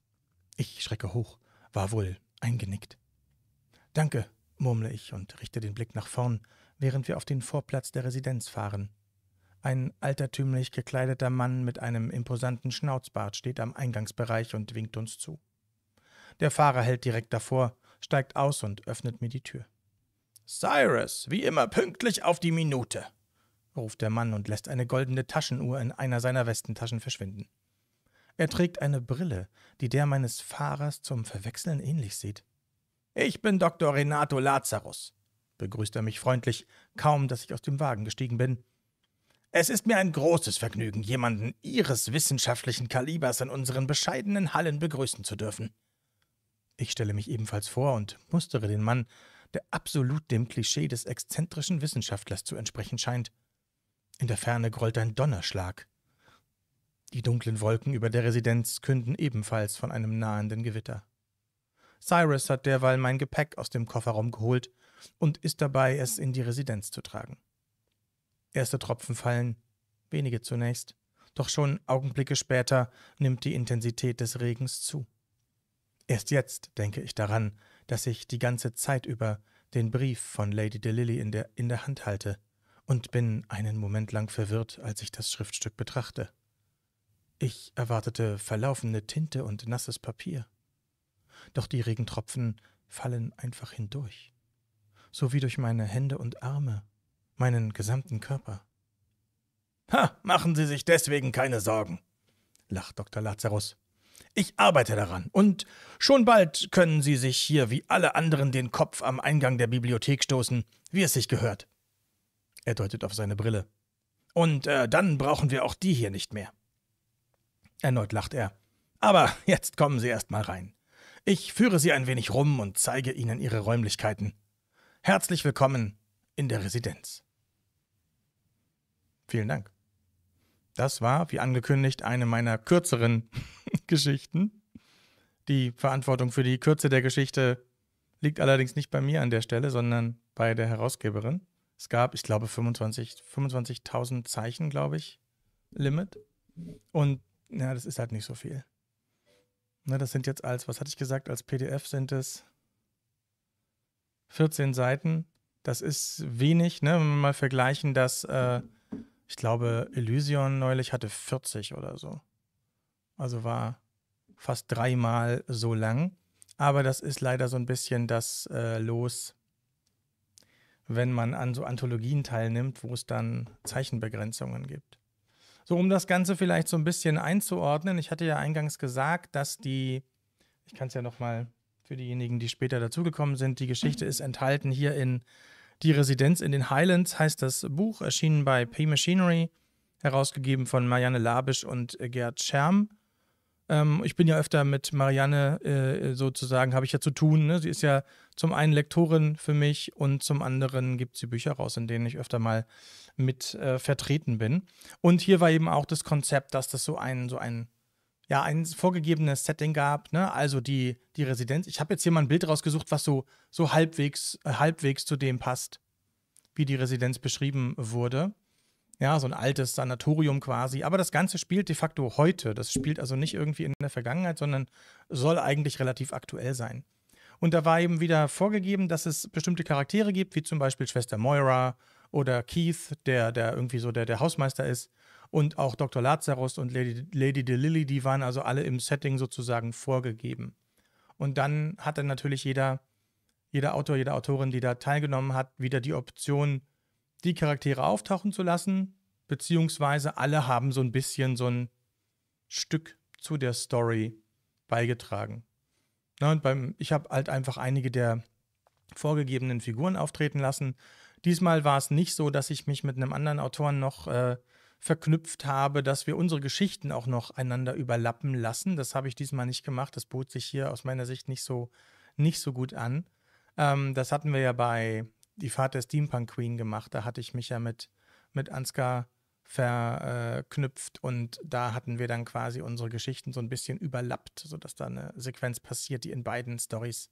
[SPEAKER 1] Ich schrecke hoch, war wohl eingenickt. Danke, murmle ich und richte den Blick nach vorn, während wir auf den Vorplatz der Residenz fahren, ein altertümlich gekleideter Mann mit einem imposanten Schnauzbart steht am Eingangsbereich und winkt uns zu. Der Fahrer hält direkt davor, steigt aus und öffnet mir die Tür. Cyrus, wie immer pünktlich auf die Minute, ruft der Mann und lässt eine goldene Taschenuhr in einer seiner Westentaschen verschwinden. Er trägt eine Brille, die der meines Fahrers zum Verwechseln ähnlich sieht. Ich bin Dr. Renato Lazarus, begrüßt er mich freundlich, kaum dass ich aus dem Wagen gestiegen bin. Es ist mir ein großes Vergnügen, jemanden Ihres wissenschaftlichen Kalibers in unseren bescheidenen Hallen begrüßen zu dürfen. Ich stelle mich ebenfalls vor und mustere den Mann, der absolut dem Klischee des exzentrischen Wissenschaftlers zu entsprechen scheint. In der Ferne grollt ein Donnerschlag. Die dunklen Wolken über der Residenz künden ebenfalls von einem nahenden Gewitter. Cyrus hat derweil mein Gepäck aus dem Kofferraum geholt und ist dabei, es in die Residenz zu tragen. Erste Tropfen fallen, wenige zunächst, doch schon Augenblicke später nimmt die Intensität des Regens zu. Erst jetzt denke ich daran, dass ich die ganze Zeit über den Brief von Lady de Lilly in der, in der Hand halte und bin einen Moment lang verwirrt, als ich das Schriftstück betrachte. Ich erwartete verlaufene Tinte und nasses Papier. Doch die Regentropfen fallen einfach hindurch, so wie durch meine Hände und Arme meinen gesamten Körper. Ha, machen Sie sich deswegen keine Sorgen, lacht Dr. Lazarus. Ich arbeite daran. Und schon bald können Sie sich hier wie alle anderen den Kopf am Eingang der Bibliothek stoßen, wie es sich gehört. Er deutet auf seine Brille. Und äh, dann brauchen wir auch die hier nicht mehr. Erneut lacht er. Aber jetzt kommen Sie erst mal rein. Ich führe Sie ein wenig rum und zeige Ihnen Ihre Räumlichkeiten. Herzlich willkommen in der Residenz. Vielen Dank. Das war, wie angekündigt, eine meiner kürzeren Geschichten. Die Verantwortung für die Kürze der Geschichte liegt allerdings nicht bei mir an der Stelle, sondern bei der Herausgeberin. Es gab, ich glaube, 25.000 25 Zeichen, glaube ich, Limit. Und ja, das ist halt nicht so viel. Ne, das sind jetzt als, was hatte ich gesagt, als PDF sind es 14 Seiten. Das ist wenig, ne? wenn wir mal vergleichen, dass äh, ich glaube, Elysion neulich hatte 40 oder so. Also war fast dreimal so lang. Aber das ist leider so ein bisschen das äh, Los, wenn man an so Anthologien teilnimmt, wo es dann Zeichenbegrenzungen gibt. So, um das Ganze vielleicht so ein bisschen einzuordnen, ich hatte ja eingangs gesagt, dass die, ich kann es ja nochmal für diejenigen, die später dazugekommen sind, die Geschichte ist enthalten hier in die Residenz in den Highlands heißt das Buch, erschienen bei P Machinery, herausgegeben von Marianne Labisch und Gerd Scherm. Ähm, ich bin ja öfter mit Marianne äh, sozusagen, habe ich ja zu tun. Ne? Sie ist ja zum einen Lektorin für mich und zum anderen gibt sie Bücher raus, in denen ich öfter mal mit äh, vertreten bin. Und hier war eben auch das Konzept, dass das so ein, so ein ja, ein vorgegebenes Setting gab, ne? also die, die Residenz. Ich habe jetzt hier mal ein Bild rausgesucht, was so, so halbwegs, äh, halbwegs zu dem passt, wie die Residenz beschrieben wurde. Ja, so ein altes Sanatorium quasi. Aber das Ganze spielt de facto heute. Das spielt also nicht irgendwie in der Vergangenheit, sondern soll eigentlich relativ aktuell sein. Und da war eben wieder vorgegeben, dass es bestimmte Charaktere gibt, wie zum Beispiel Schwester Moira oder Keith, der, der irgendwie so der, der Hausmeister ist und auch Dr. Lazarus und Lady, Lady DeLilly, die waren also alle im Setting sozusagen vorgegeben. Und dann hatte natürlich jeder, jeder Autor, jede Autorin, die da teilgenommen hat, wieder die Option, die Charaktere auftauchen zu lassen, beziehungsweise alle haben so ein bisschen so ein Stück zu der Story beigetragen. Na, und beim, ich habe halt einfach einige der vorgegebenen Figuren auftreten lassen. Diesmal war es nicht so, dass ich mich mit einem anderen Autoren noch äh, verknüpft habe, dass wir unsere Geschichten auch noch einander überlappen lassen. Das habe ich diesmal nicht gemacht. Das bot sich hier aus meiner Sicht nicht so, nicht so gut an. Ähm, das hatten wir ja bei Die Fahrt der Steampunk Queen gemacht. Da hatte ich mich ja mit, mit Ansgar verknüpft und da hatten wir dann quasi unsere Geschichten so ein bisschen überlappt, sodass da eine Sequenz passiert, die in beiden Stories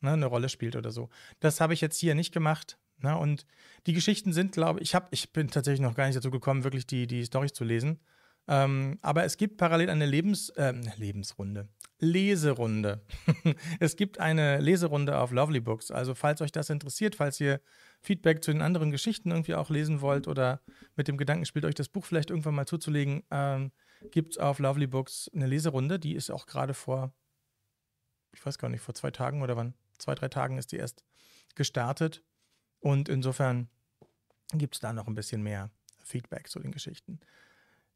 [SPEAKER 1] ne, eine Rolle spielt oder so. Das habe ich jetzt hier nicht gemacht. Ne? Und die Geschichten sind, glaube ich, hab, ich bin tatsächlich noch gar nicht dazu gekommen, wirklich die, die Storys zu lesen. Ähm, aber es gibt parallel eine Lebens, äh, Lebensrunde, Leserunde. es gibt eine Leserunde auf Lovely Books. Also falls euch das interessiert, falls ihr Feedback zu den anderen Geschichten irgendwie auch lesen wollt oder mit dem Gedanken spielt, euch das Buch vielleicht irgendwann mal zuzulegen, ähm, gibt es auf Lovely Books eine Leserunde. Die ist auch gerade vor, ich weiß gar nicht, vor zwei Tagen oder wann, zwei, drei Tagen ist die erst gestartet. Und insofern gibt es da noch ein bisschen mehr Feedback zu den Geschichten.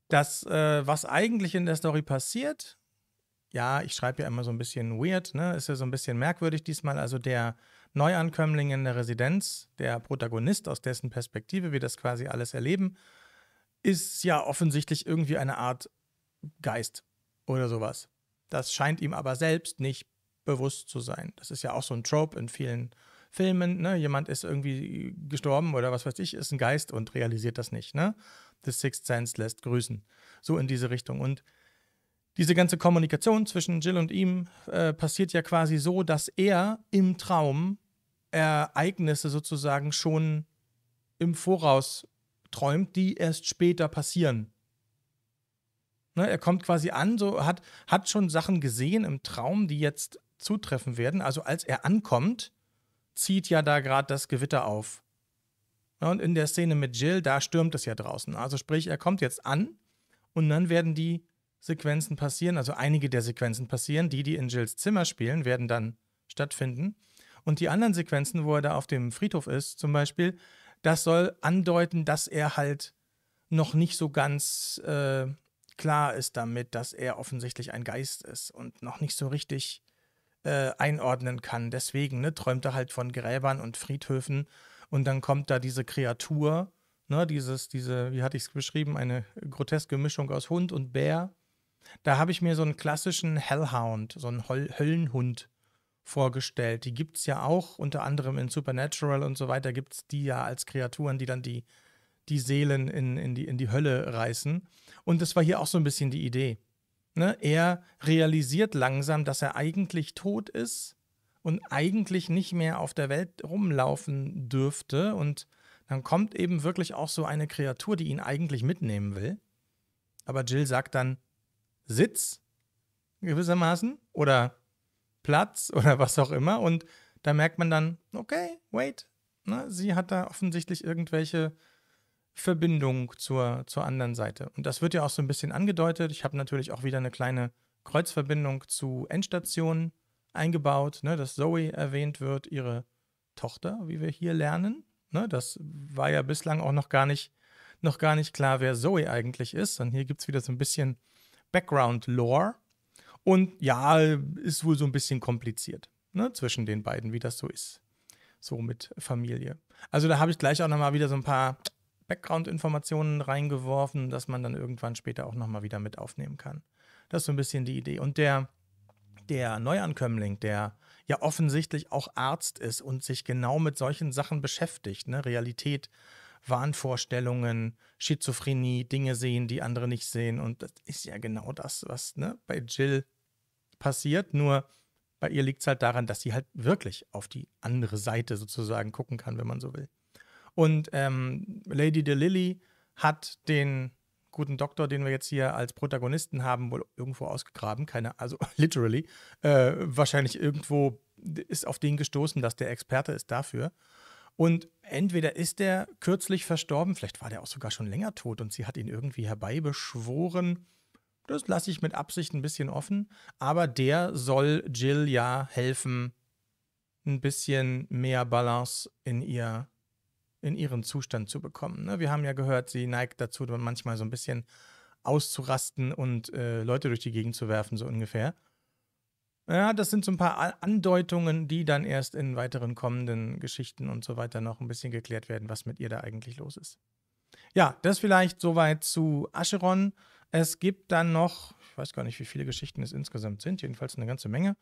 [SPEAKER 1] Das, äh, was eigentlich in der Story passiert, ja, ich schreibe ja immer so ein bisschen weird, ne? Ist ja so ein bisschen merkwürdig diesmal. Also der Neuankömmling in der Residenz, der Protagonist, aus dessen Perspektive wir das quasi alles erleben, ist ja offensichtlich irgendwie eine Art Geist oder sowas. Das scheint ihm aber selbst nicht bewusst zu sein. Das ist ja auch so ein Trope in vielen Filmen, ne? jemand ist irgendwie gestorben oder was weiß ich, ist ein Geist und realisiert das nicht. Ne? The Sixth Sense lässt grüßen. So in diese Richtung. Und diese ganze Kommunikation zwischen Jill und ihm äh, passiert ja quasi so, dass er im Traum Ereignisse sozusagen schon im Voraus träumt, die erst später passieren. Ne, er kommt quasi an, so hat, hat schon Sachen gesehen im Traum, die jetzt zutreffen werden. Also als er ankommt, zieht ja da gerade das Gewitter auf. Und in der Szene mit Jill, da stürmt es ja draußen. Also sprich, er kommt jetzt an und dann werden die Sequenzen passieren, also einige der Sequenzen passieren, die, die in Jills Zimmer spielen, werden dann stattfinden. Und die anderen Sequenzen, wo er da auf dem Friedhof ist, zum Beispiel, das soll andeuten, dass er halt noch nicht so ganz äh, klar ist damit, dass er offensichtlich ein Geist ist und noch nicht so richtig äh, einordnen kann. Deswegen ne, träumt er halt von Gräbern und Friedhöfen und dann kommt da diese Kreatur, ne, dieses, diese, wie hatte ich es beschrieben, eine groteske Mischung aus Hund und Bär. Da habe ich mir so einen klassischen Hellhound, so einen Höllenhund vorgestellt. Die gibt es ja auch, unter anderem in Supernatural und so weiter, gibt es die ja als Kreaturen, die dann die, die Seelen in, in, die, in die Hölle reißen. Und das war hier auch so ein bisschen die Idee. Ne? Er realisiert langsam, dass er eigentlich tot ist und eigentlich nicht mehr auf der Welt rumlaufen dürfte. Und dann kommt eben wirklich auch so eine Kreatur, die ihn eigentlich mitnehmen will. Aber Jill sagt dann, Sitz, gewissermaßen, oder Platz oder was auch immer. Und da merkt man dann, okay, wait, ne? sie hat da offensichtlich irgendwelche Verbindung zur, zur anderen Seite. Und das wird ja auch so ein bisschen angedeutet. Ich habe natürlich auch wieder eine kleine Kreuzverbindung zu Endstationen eingebaut, ne, dass Zoe erwähnt wird, ihre Tochter, wie wir hier lernen. Ne, das war ja bislang auch noch gar nicht, noch gar nicht klar, wer Zoe eigentlich ist. Und hier gibt es wieder so ein bisschen Background-Lore. Und ja, ist wohl so ein bisschen kompliziert ne, zwischen den beiden, wie das so ist. So mit Familie. Also da habe ich gleich auch nochmal wieder so ein paar Background-Informationen reingeworfen, dass man dann irgendwann später auch nochmal wieder mit aufnehmen kann. Das ist so ein bisschen die Idee. Und der, der Neuankömmling, der ja offensichtlich auch Arzt ist und sich genau mit solchen Sachen beschäftigt, ne? Realität, Wahnvorstellungen, Schizophrenie, Dinge sehen, die andere nicht sehen. Und das ist ja genau das, was ne, bei Jill passiert. Nur bei ihr liegt es halt daran, dass sie halt wirklich auf die andere Seite sozusagen gucken kann, wenn man so will. Und ähm, Lady DeLilly hat den guten Doktor, den wir jetzt hier als Protagonisten haben, wohl irgendwo ausgegraben, keine, also literally, äh, wahrscheinlich irgendwo ist auf den gestoßen, dass der Experte ist dafür. Und entweder ist der kürzlich verstorben, vielleicht war der auch sogar schon länger tot und sie hat ihn irgendwie herbeibeschworen. Das lasse ich mit Absicht ein bisschen offen. Aber der soll Jill ja helfen, ein bisschen mehr Balance in ihr in ihren Zustand zu bekommen. Ne? Wir haben ja gehört, sie neigt dazu, manchmal so ein bisschen auszurasten und äh, Leute durch die Gegend zu werfen, so ungefähr. Ja, das sind so ein paar Andeutungen, die dann erst in weiteren kommenden Geschichten und so weiter noch ein bisschen geklärt werden, was mit ihr da eigentlich los ist. Ja, das vielleicht soweit zu Acheron. Es gibt dann noch, ich weiß gar nicht, wie viele Geschichten es insgesamt sind, jedenfalls eine ganze Menge,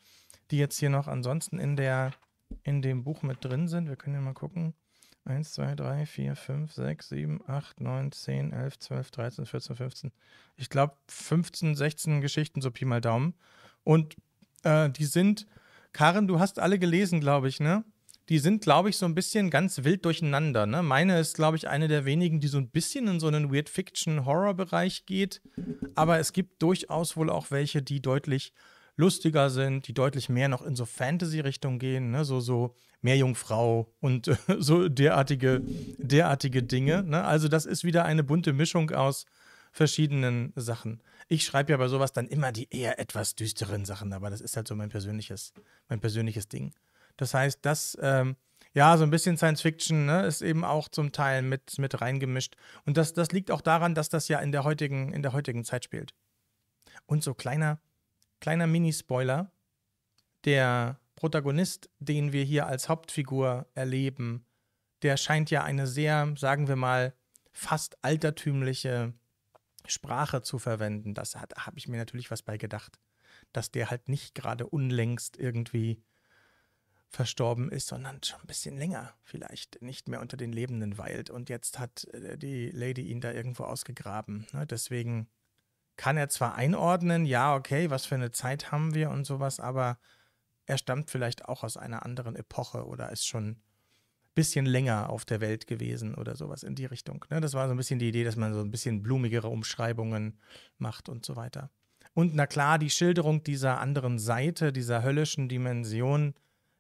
[SPEAKER 1] die jetzt hier noch ansonsten in, der, in dem Buch mit drin sind. Wir können ja mal gucken. 1, 2, 3, 4, 5, 6, 7, 8, 9, 10, 11, 12, 13, 14, 15. Ich glaube 15, 16 Geschichten, so Pi mal Daumen. Und äh, die sind, Karen, du hast alle gelesen, glaube ich, ne? Die sind, glaube ich, so ein bisschen ganz wild durcheinander. Ne? Meine ist, glaube ich, eine der wenigen, die so ein bisschen in so einen Weird Fiction-Horror-Bereich geht. Aber es gibt durchaus wohl auch welche, die deutlich lustiger sind, die deutlich mehr noch in so Fantasy-Richtung gehen, ne? so, so Meerjungfrau und äh, so derartige, derartige Dinge. Ne? Also das ist wieder eine bunte Mischung aus verschiedenen Sachen. Ich schreibe ja bei sowas dann immer die eher etwas düsteren Sachen, aber das ist halt so mein persönliches, mein persönliches Ding. Das heißt, das, ähm, ja, so ein bisschen Science Fiction ne, ist eben auch zum Teil mit, mit reingemischt. Und das, das liegt auch daran, dass das ja in der heutigen, in der heutigen Zeit spielt. Und so kleiner, Kleiner Mini-Spoiler. Der Protagonist, den wir hier als Hauptfigur erleben, der scheint ja eine sehr, sagen wir mal, fast altertümliche Sprache zu verwenden. Das habe ich mir natürlich was bei gedacht. Dass der halt nicht gerade unlängst irgendwie verstorben ist, sondern schon ein bisschen länger vielleicht nicht mehr unter den Lebenden weilt. Und jetzt hat äh, die Lady ihn da irgendwo ausgegraben. Ne? Deswegen kann er zwar einordnen, ja, okay, was für eine Zeit haben wir und sowas, aber er stammt vielleicht auch aus einer anderen Epoche oder ist schon ein bisschen länger auf der Welt gewesen oder sowas in die Richtung. Ne? Das war so ein bisschen die Idee, dass man so ein bisschen blumigere Umschreibungen macht und so weiter. Und na klar, die Schilderung dieser anderen Seite, dieser höllischen Dimension,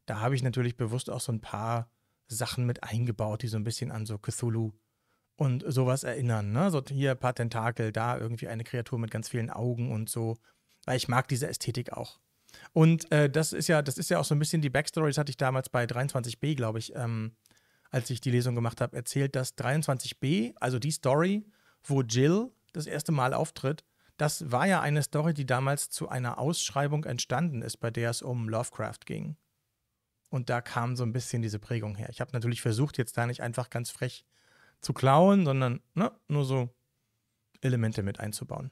[SPEAKER 1] da habe ich natürlich bewusst auch so ein paar Sachen mit eingebaut, die so ein bisschen an so Cthulhu und sowas erinnern. Ne? So hier ein paar Tentakel, da irgendwie eine Kreatur mit ganz vielen Augen und so. Weil ich mag diese Ästhetik auch. Und äh, das ist ja, das ist ja auch so ein bisschen die Backstory, das hatte ich damals bei 23b, glaube ich, ähm, als ich die Lesung gemacht habe, erzählt, dass 23b, also die Story, wo Jill das erste Mal auftritt, Das war ja eine Story, die damals zu einer Ausschreibung entstanden ist, bei der es um Lovecraft ging. Und da kam so ein bisschen diese Prägung her. Ich habe natürlich versucht, jetzt da nicht einfach ganz frech zu klauen, sondern ne, nur so Elemente mit einzubauen.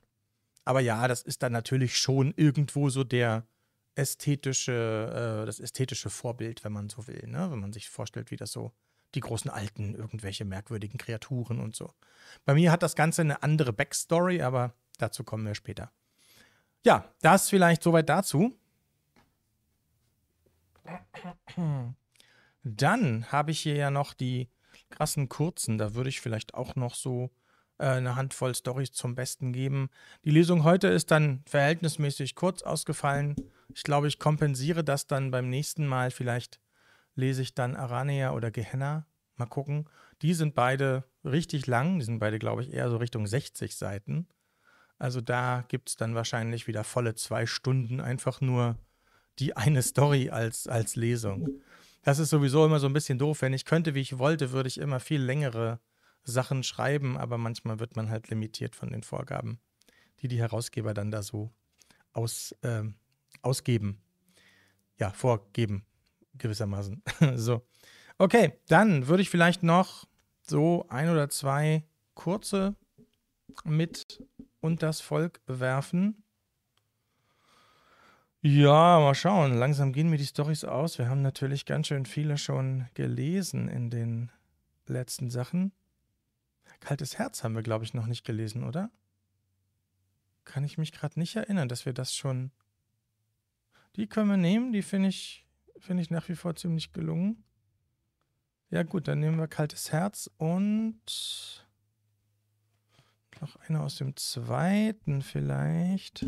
[SPEAKER 1] Aber ja, das ist dann natürlich schon irgendwo so der ästhetische, äh, das ästhetische Vorbild, wenn man so will, ne? wenn man sich vorstellt, wie das so die großen Alten, irgendwelche merkwürdigen Kreaturen und so. Bei mir hat das Ganze eine andere Backstory, aber dazu kommen wir später. Ja, das vielleicht soweit dazu. Dann habe ich hier ja noch die krassen kurzen. Da würde ich vielleicht auch noch so äh, eine Handvoll Stories zum Besten geben. Die Lesung heute ist dann verhältnismäßig kurz ausgefallen. Ich glaube, ich kompensiere das dann beim nächsten Mal. Vielleicht lese ich dann Aranea oder Gehenna. Mal gucken. Die sind beide richtig lang. Die sind beide, glaube ich, eher so Richtung 60 Seiten. Also da gibt es dann wahrscheinlich wieder volle zwei Stunden einfach nur die eine Story als, als Lesung. Das ist sowieso immer so ein bisschen doof. Wenn ich könnte, wie ich wollte, würde ich immer viel längere Sachen schreiben, aber manchmal wird man halt limitiert von den Vorgaben, die die Herausgeber dann da so aus, äh, ausgeben. Ja, vorgeben, gewissermaßen. so. Okay, dann würde ich vielleicht noch so ein oder zwei kurze mit und das Volk werfen. Ja, mal schauen. Langsam gehen mir die Storys aus. Wir haben natürlich ganz schön viele schon gelesen in den letzten Sachen. Kaltes Herz haben wir, glaube ich, noch nicht gelesen, oder? Kann ich mich gerade nicht erinnern, dass wir das schon. Die können wir nehmen, die finde ich, find ich nach wie vor ziemlich gelungen. Ja, gut, dann nehmen wir Kaltes Herz und noch eine aus dem zweiten vielleicht.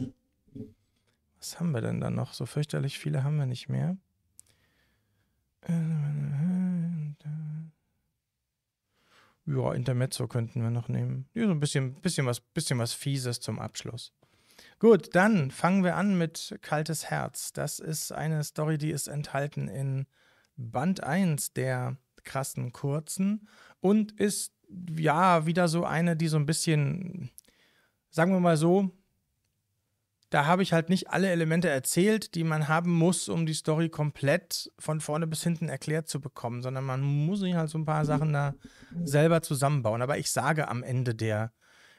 [SPEAKER 1] Was haben wir denn da noch? So fürchterlich viele haben wir nicht mehr. Ja, Intermezzo könnten wir noch nehmen. Ja, so ein bisschen, bisschen, was, bisschen was Fieses zum Abschluss. Gut, dann fangen wir an mit Kaltes Herz. Das ist eine Story, die ist enthalten in Band 1 der krassen Kurzen und ist ja wieder so eine, die so ein bisschen, sagen wir mal so, da habe ich halt nicht alle Elemente erzählt, die man haben muss, um die Story komplett von vorne bis hinten erklärt zu bekommen, sondern man muss sich halt so ein paar Sachen da selber zusammenbauen. Aber ich sage am Ende der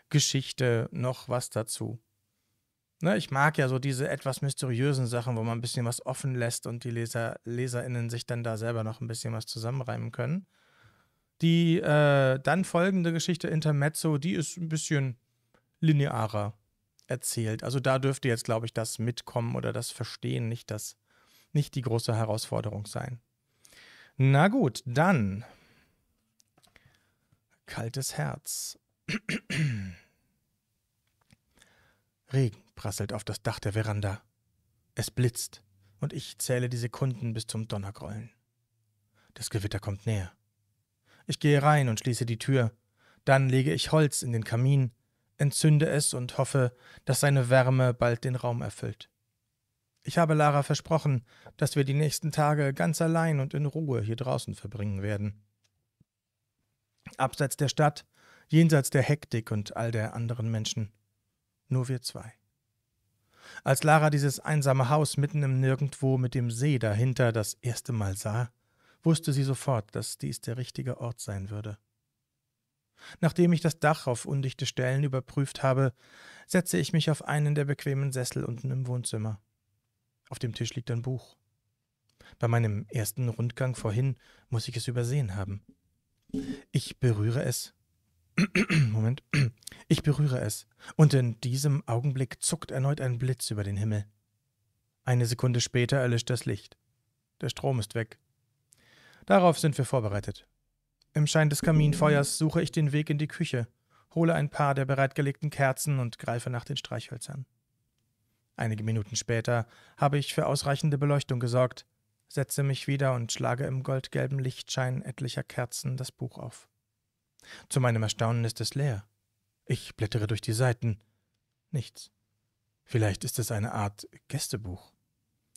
[SPEAKER 1] Geschichte noch was dazu. Ne, ich mag ja so diese etwas mysteriösen Sachen, wo man ein bisschen was offen lässt und die Leser, LeserInnen sich dann da selber noch ein bisschen was zusammenreimen können. Die äh, dann folgende Geschichte Intermezzo, die ist ein bisschen linearer erzählt. Also da dürfte jetzt, glaube ich, das Mitkommen oder das Verstehen nicht, das, nicht die große Herausforderung sein. Na gut, dann kaltes Herz. Regen prasselt auf das Dach der Veranda. Es blitzt und ich zähle die Sekunden bis zum Donnergrollen. Das Gewitter kommt näher. Ich gehe rein und schließe die Tür. Dann lege ich Holz in den Kamin, entzünde es und hoffe, dass seine Wärme bald den Raum erfüllt. Ich habe Lara versprochen, dass wir die nächsten Tage ganz allein und in Ruhe hier draußen verbringen werden. Abseits der Stadt, jenseits der Hektik und all der anderen Menschen. Nur wir zwei. Als Lara dieses einsame Haus mitten im Nirgendwo mit dem See dahinter das erste Mal sah, wusste sie sofort, dass dies der richtige Ort sein würde. Nachdem ich das Dach auf undichte Stellen überprüft habe, setze ich mich auf einen der bequemen Sessel unten im Wohnzimmer. Auf dem Tisch liegt ein Buch. Bei meinem ersten Rundgang vorhin muss ich es übersehen haben. Ich berühre es. Moment. Ich berühre es, und in diesem Augenblick zuckt erneut ein Blitz über den Himmel. Eine Sekunde später erlischt das Licht. Der Strom ist weg. Darauf sind wir vorbereitet. Im Schein des Kaminfeuers suche ich den Weg in die Küche, hole ein paar der bereitgelegten Kerzen und greife nach den Streichhölzern. Einige Minuten später habe ich für ausreichende Beleuchtung gesorgt, setze mich wieder und schlage im goldgelben Lichtschein etlicher Kerzen das Buch auf. Zu meinem Erstaunen ist es leer. Ich blättere durch die Seiten. Nichts. Vielleicht ist es eine Art Gästebuch.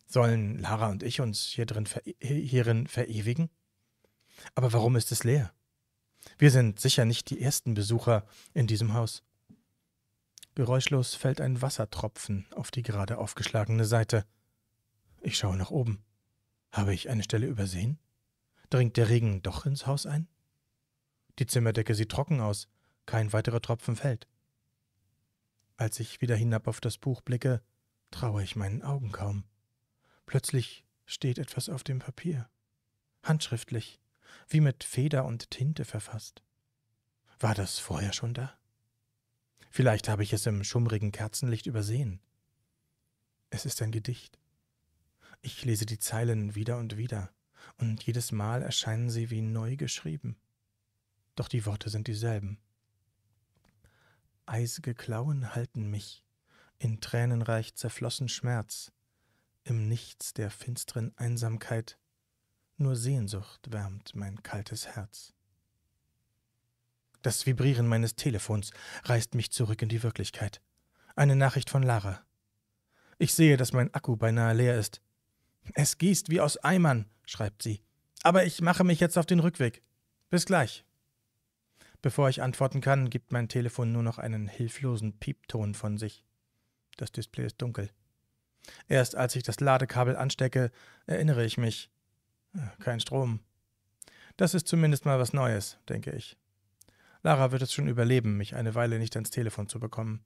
[SPEAKER 1] Sollen Lara und ich uns hier drin ver hierin verewigen? Aber warum ist es leer? Wir sind sicher nicht die ersten Besucher in diesem Haus. Geräuschlos fällt ein Wassertropfen auf die gerade aufgeschlagene Seite. Ich schaue nach oben. Habe ich eine Stelle übersehen? Dringt der Regen doch ins Haus ein? Die Zimmerdecke sieht trocken aus, kein weiterer Tropfen fällt. Als ich wieder hinab auf das Buch blicke, traue ich meinen Augen kaum. Plötzlich steht etwas auf dem Papier. Handschriftlich, wie mit Feder und Tinte verfasst. War das vorher schon da? Vielleicht habe ich es im schummrigen Kerzenlicht übersehen. Es ist ein Gedicht. Ich lese die Zeilen wieder und wieder, und jedes Mal erscheinen sie wie neu geschrieben. Doch die Worte sind dieselben. Eisige Klauen halten mich, in tränenreich zerflossen Schmerz, im Nichts der finsteren Einsamkeit, nur Sehnsucht wärmt mein kaltes Herz. Das Vibrieren meines Telefons reißt mich zurück in die Wirklichkeit. Eine Nachricht von Lara. Ich sehe, dass mein Akku beinahe leer ist. Es gießt wie aus Eimern, schreibt sie. Aber ich mache mich jetzt auf den Rückweg. Bis gleich. Bevor ich antworten kann, gibt mein Telefon nur noch einen hilflosen Piepton von sich. Das Display ist dunkel. Erst als ich das Ladekabel anstecke, erinnere ich mich. Kein Strom. Das ist zumindest mal was Neues, denke ich. Lara wird es schon überleben, mich eine Weile nicht ans Telefon zu bekommen.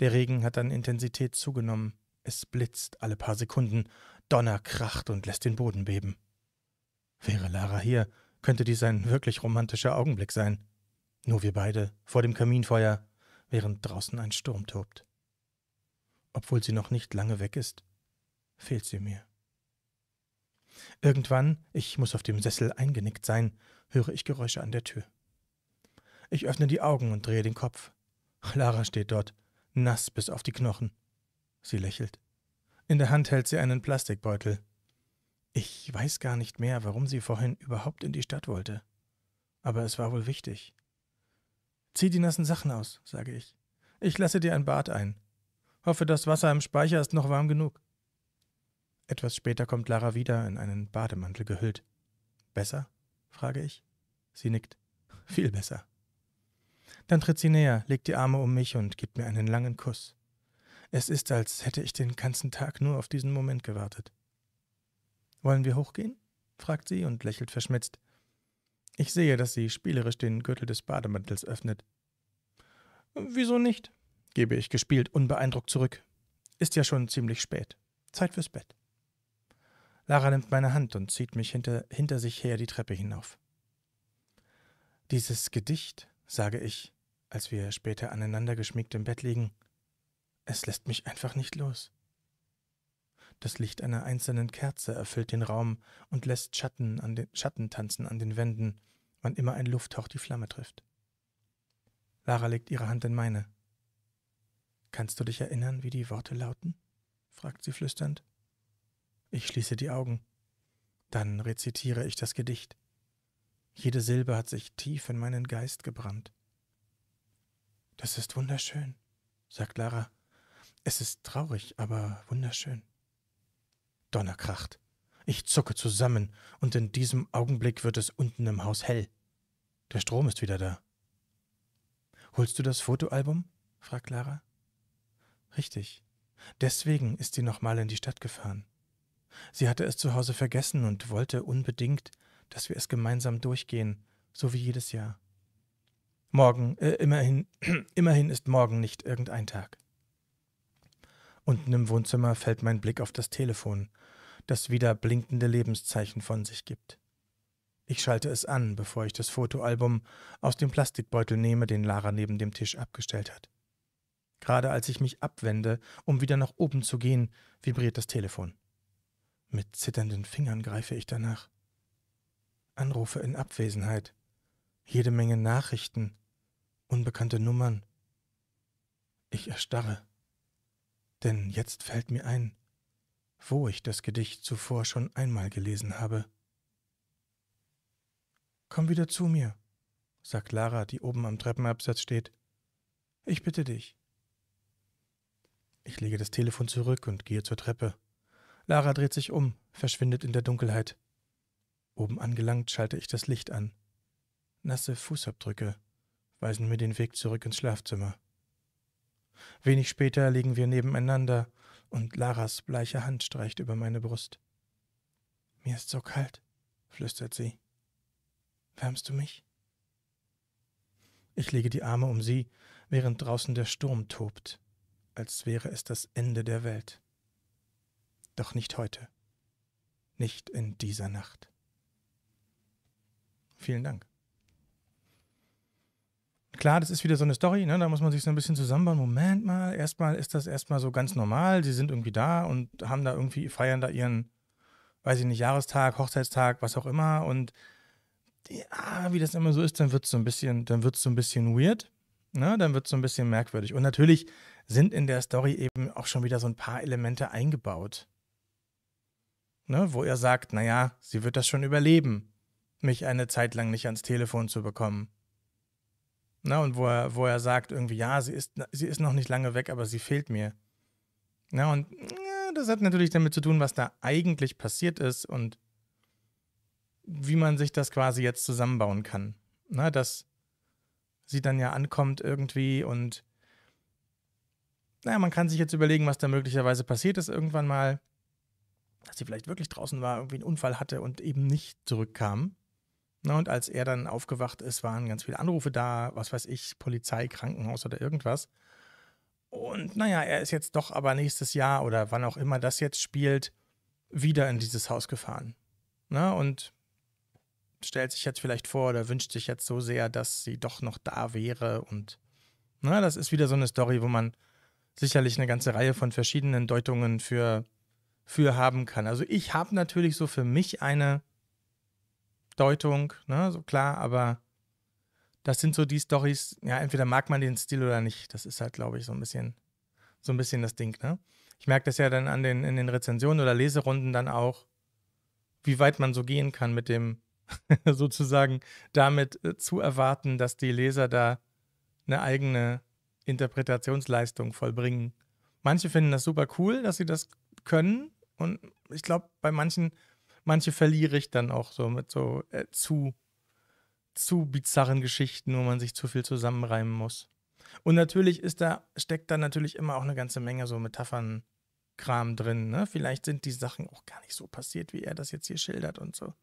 [SPEAKER 1] Der Regen hat an Intensität zugenommen. Es blitzt alle paar Sekunden, Donner kracht und lässt den Boden beben. Wäre Lara hier, könnte dies ein wirklich romantischer Augenblick sein. Nur wir beide, vor dem Kaminfeuer, während draußen ein Sturm tobt. Obwohl sie noch nicht lange weg ist, fehlt sie mir. Irgendwann, ich muss auf dem Sessel eingenickt sein, höre ich Geräusche an der Tür. Ich öffne die Augen und drehe den Kopf. Lara steht dort, nass bis auf die Knochen. Sie lächelt. In der Hand hält sie einen Plastikbeutel. Ich weiß gar nicht mehr, warum sie vorhin überhaupt in die Stadt wollte. Aber es war wohl wichtig. Zieh die nassen Sachen aus, sage ich. Ich lasse dir ein Bad ein. Hoffe, das Wasser im Speicher ist noch warm genug. Etwas später kommt Lara wieder in einen Bademantel gehüllt. Besser? frage ich. Sie nickt. Viel besser. Dann tritt sie näher, legt die Arme um mich und gibt mir einen langen Kuss. Es ist, als hätte ich den ganzen Tag nur auf diesen Moment gewartet. Wollen wir hochgehen? fragt sie und lächelt verschmitzt. Ich sehe, dass sie spielerisch den Gürtel des Bademantels öffnet. Wieso nicht? gebe ich gespielt unbeeindruckt zurück. Ist ja schon ziemlich spät. Zeit fürs Bett. Lara nimmt meine Hand und zieht mich hinter, hinter sich her die Treppe hinauf. Dieses Gedicht, sage ich, als wir später aneinander geschmiegt im Bett liegen, es lässt mich einfach nicht los. Das Licht einer einzelnen Kerze erfüllt den Raum und lässt Schatten, an den, Schatten tanzen an den Wänden, wann immer ein Lufthauch die Flamme trifft. Lara legt ihre Hand in meine. Kannst du dich erinnern, wie die Worte lauten? fragt sie flüsternd. Ich schließe die Augen. Dann rezitiere ich das Gedicht. Jede Silbe hat sich tief in meinen Geist gebrannt. Das ist wunderschön, sagt Lara. Es ist traurig, aber wunderschön. Donner kracht. Ich zucke zusammen, und in diesem Augenblick wird es unten im Haus hell. Der Strom ist wieder da. Holst du das Fotoalbum? fragt Lara. Richtig. Deswegen ist sie nochmal in die Stadt gefahren. Sie hatte es zu Hause vergessen und wollte unbedingt, dass wir es gemeinsam durchgehen, so wie jedes Jahr. Morgen, äh, immerhin, immerhin ist morgen nicht irgendein Tag. Unten im Wohnzimmer fällt mein Blick auf das Telefon, das wieder blinkende Lebenszeichen von sich gibt. Ich schalte es an, bevor ich das Fotoalbum aus dem Plastikbeutel nehme, den Lara neben dem Tisch abgestellt hat. Gerade als ich mich abwende, um wieder nach oben zu gehen, vibriert das Telefon. Mit zitternden Fingern greife ich danach. Anrufe in Abwesenheit, jede Menge Nachrichten, unbekannte Nummern. Ich erstarre, denn jetzt fällt mir ein, wo ich das Gedicht zuvor schon einmal gelesen habe. Komm wieder zu mir, sagt Lara, die oben am Treppenabsatz steht. Ich bitte dich. Ich lege das Telefon zurück und gehe zur Treppe. Lara dreht sich um, verschwindet in der Dunkelheit. Oben angelangt schalte ich das Licht an. Nasse Fußabdrücke weisen mir den Weg zurück ins Schlafzimmer. Wenig später liegen wir nebeneinander und Laras bleiche Hand streicht über meine Brust. Mir ist so kalt, flüstert sie. Wärmst du mich? Ich lege die Arme um sie, während draußen der Sturm tobt, als wäre es das Ende der Welt. Doch nicht heute. Nicht in dieser Nacht. Vielen Dank. Klar, das ist wieder so eine Story, ne? da muss man sich so ein bisschen zusammenbauen. Moment mal, erstmal ist das erstmal so ganz normal. Sie sind irgendwie da und haben da irgendwie, feiern da ihren, weiß ich nicht, Jahrestag, Hochzeitstag, was auch immer. Und ja, wie das immer so ist, dann wird es so ein bisschen, dann wird so ein bisschen weird. Ne? Dann wird es so ein bisschen merkwürdig. Und natürlich sind in der Story eben auch schon wieder so ein paar Elemente eingebaut. Ne? Wo er sagt, naja, sie wird das schon überleben, mich eine Zeit lang nicht ans Telefon zu bekommen. Na, und wo er, wo er sagt irgendwie, ja, sie ist, sie ist noch nicht lange weg, aber sie fehlt mir. Na, und ja, das hat natürlich damit zu tun, was da eigentlich passiert ist und wie man sich das quasi jetzt zusammenbauen kann. Na, dass sie dann ja ankommt irgendwie und naja, man kann sich jetzt überlegen, was da möglicherweise passiert ist irgendwann mal, dass sie vielleicht wirklich draußen war, irgendwie einen Unfall hatte und eben nicht zurückkam. Na, und als er dann aufgewacht ist, waren ganz viele Anrufe da, was weiß ich, Polizei, Krankenhaus oder irgendwas. Und naja, er ist jetzt doch aber nächstes Jahr oder wann auch immer das jetzt spielt, wieder in dieses Haus gefahren. Na, und stellt sich jetzt vielleicht vor oder wünscht sich jetzt so sehr, dass sie doch noch da wäre. Und na, das ist wieder so eine Story, wo man sicherlich eine ganze Reihe von verschiedenen Deutungen für, für haben kann. Also ich habe natürlich so für mich eine Deutung, ne, so klar, aber das sind so die Stories, ja, entweder mag man den Stil oder nicht. Das ist halt, glaube ich, so ein bisschen, so ein bisschen das Ding, ne? Ich merke das ja dann an den, in den Rezensionen oder Leserunden dann auch, wie weit man so gehen kann mit dem, sozusagen damit äh, zu erwarten, dass die Leser da eine eigene Interpretationsleistung vollbringen. Manche finden das super cool, dass sie das können. Und ich glaube, bei manchen manche verliere ich dann auch so mit so äh, zu, zu bizarren Geschichten, wo man sich zu viel zusammenreimen muss. Und natürlich ist da, steckt da natürlich immer auch eine ganze Menge so Metaphernkram drin. Ne? Vielleicht sind die Sachen auch gar nicht so passiert, wie er das jetzt hier schildert und so.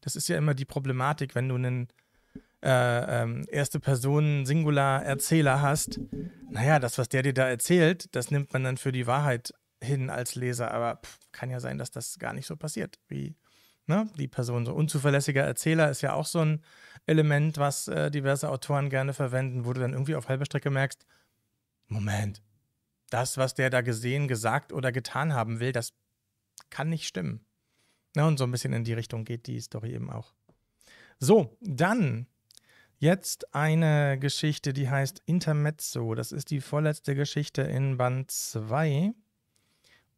[SPEAKER 1] Das ist ja immer die Problematik, wenn du einen äh, ähm, erste Person Singular Erzähler hast. Naja, das, was der dir da erzählt, das nimmt man dann für die Wahrheit hin als Leser, aber pff, kann ja sein, dass das gar nicht so passiert, wie ne, die Person. So unzuverlässiger Erzähler ist ja auch so ein Element, was äh, diverse Autoren gerne verwenden, wo du dann irgendwie auf halber Strecke merkst, Moment, das, was der da gesehen, gesagt oder getan haben will, das kann nicht stimmen. Na, und so ein bisschen in die Richtung geht die Story eben auch. So, dann jetzt eine Geschichte, die heißt Intermezzo. Das ist die vorletzte Geschichte in Band 2.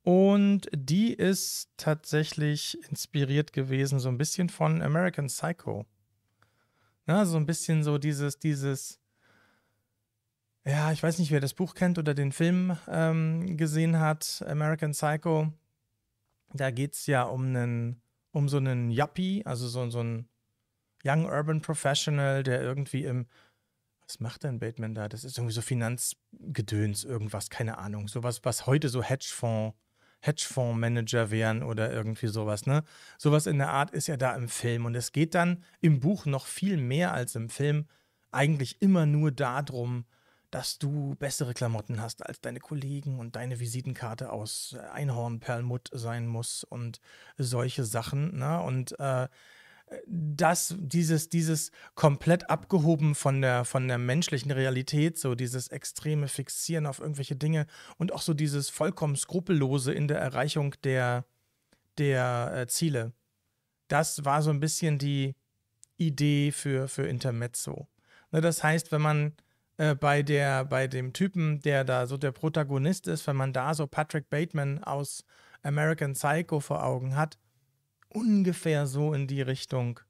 [SPEAKER 1] Und die ist tatsächlich inspiriert gewesen, so ein bisschen von American Psycho. Ja, so ein bisschen so dieses, dieses, ja, ich weiß nicht, wer das Buch kennt oder den Film ähm, gesehen hat, American Psycho. Da geht es ja um einen, um so einen Yuppie, also so, so ein Young Urban Professional, der irgendwie im, was macht denn Bateman da? Das ist irgendwie so Finanzgedöns, irgendwas, keine Ahnung. Sowas, was heute so Hedgefonds Hedgefondsmanager wären oder irgendwie sowas, ne? Sowas in der Art ist ja da im Film. Und es geht dann im Buch noch viel mehr als im Film eigentlich immer nur darum, dass du bessere Klamotten hast als deine Kollegen und deine Visitenkarte aus Einhornperlmutt sein muss und solche Sachen. Ne? Und äh, das, dieses, dieses komplett abgehoben von der, von der menschlichen Realität, so dieses extreme Fixieren auf irgendwelche Dinge und auch so dieses vollkommen Skrupellose in der Erreichung der, der äh, Ziele. Das war so ein bisschen die Idee für, für Intermezzo. Ne, das heißt, wenn man äh, bei, der, bei dem Typen, der da so der Protagonist ist, wenn man da so Patrick Bateman aus American Psycho vor Augen hat, ungefähr so in die Richtung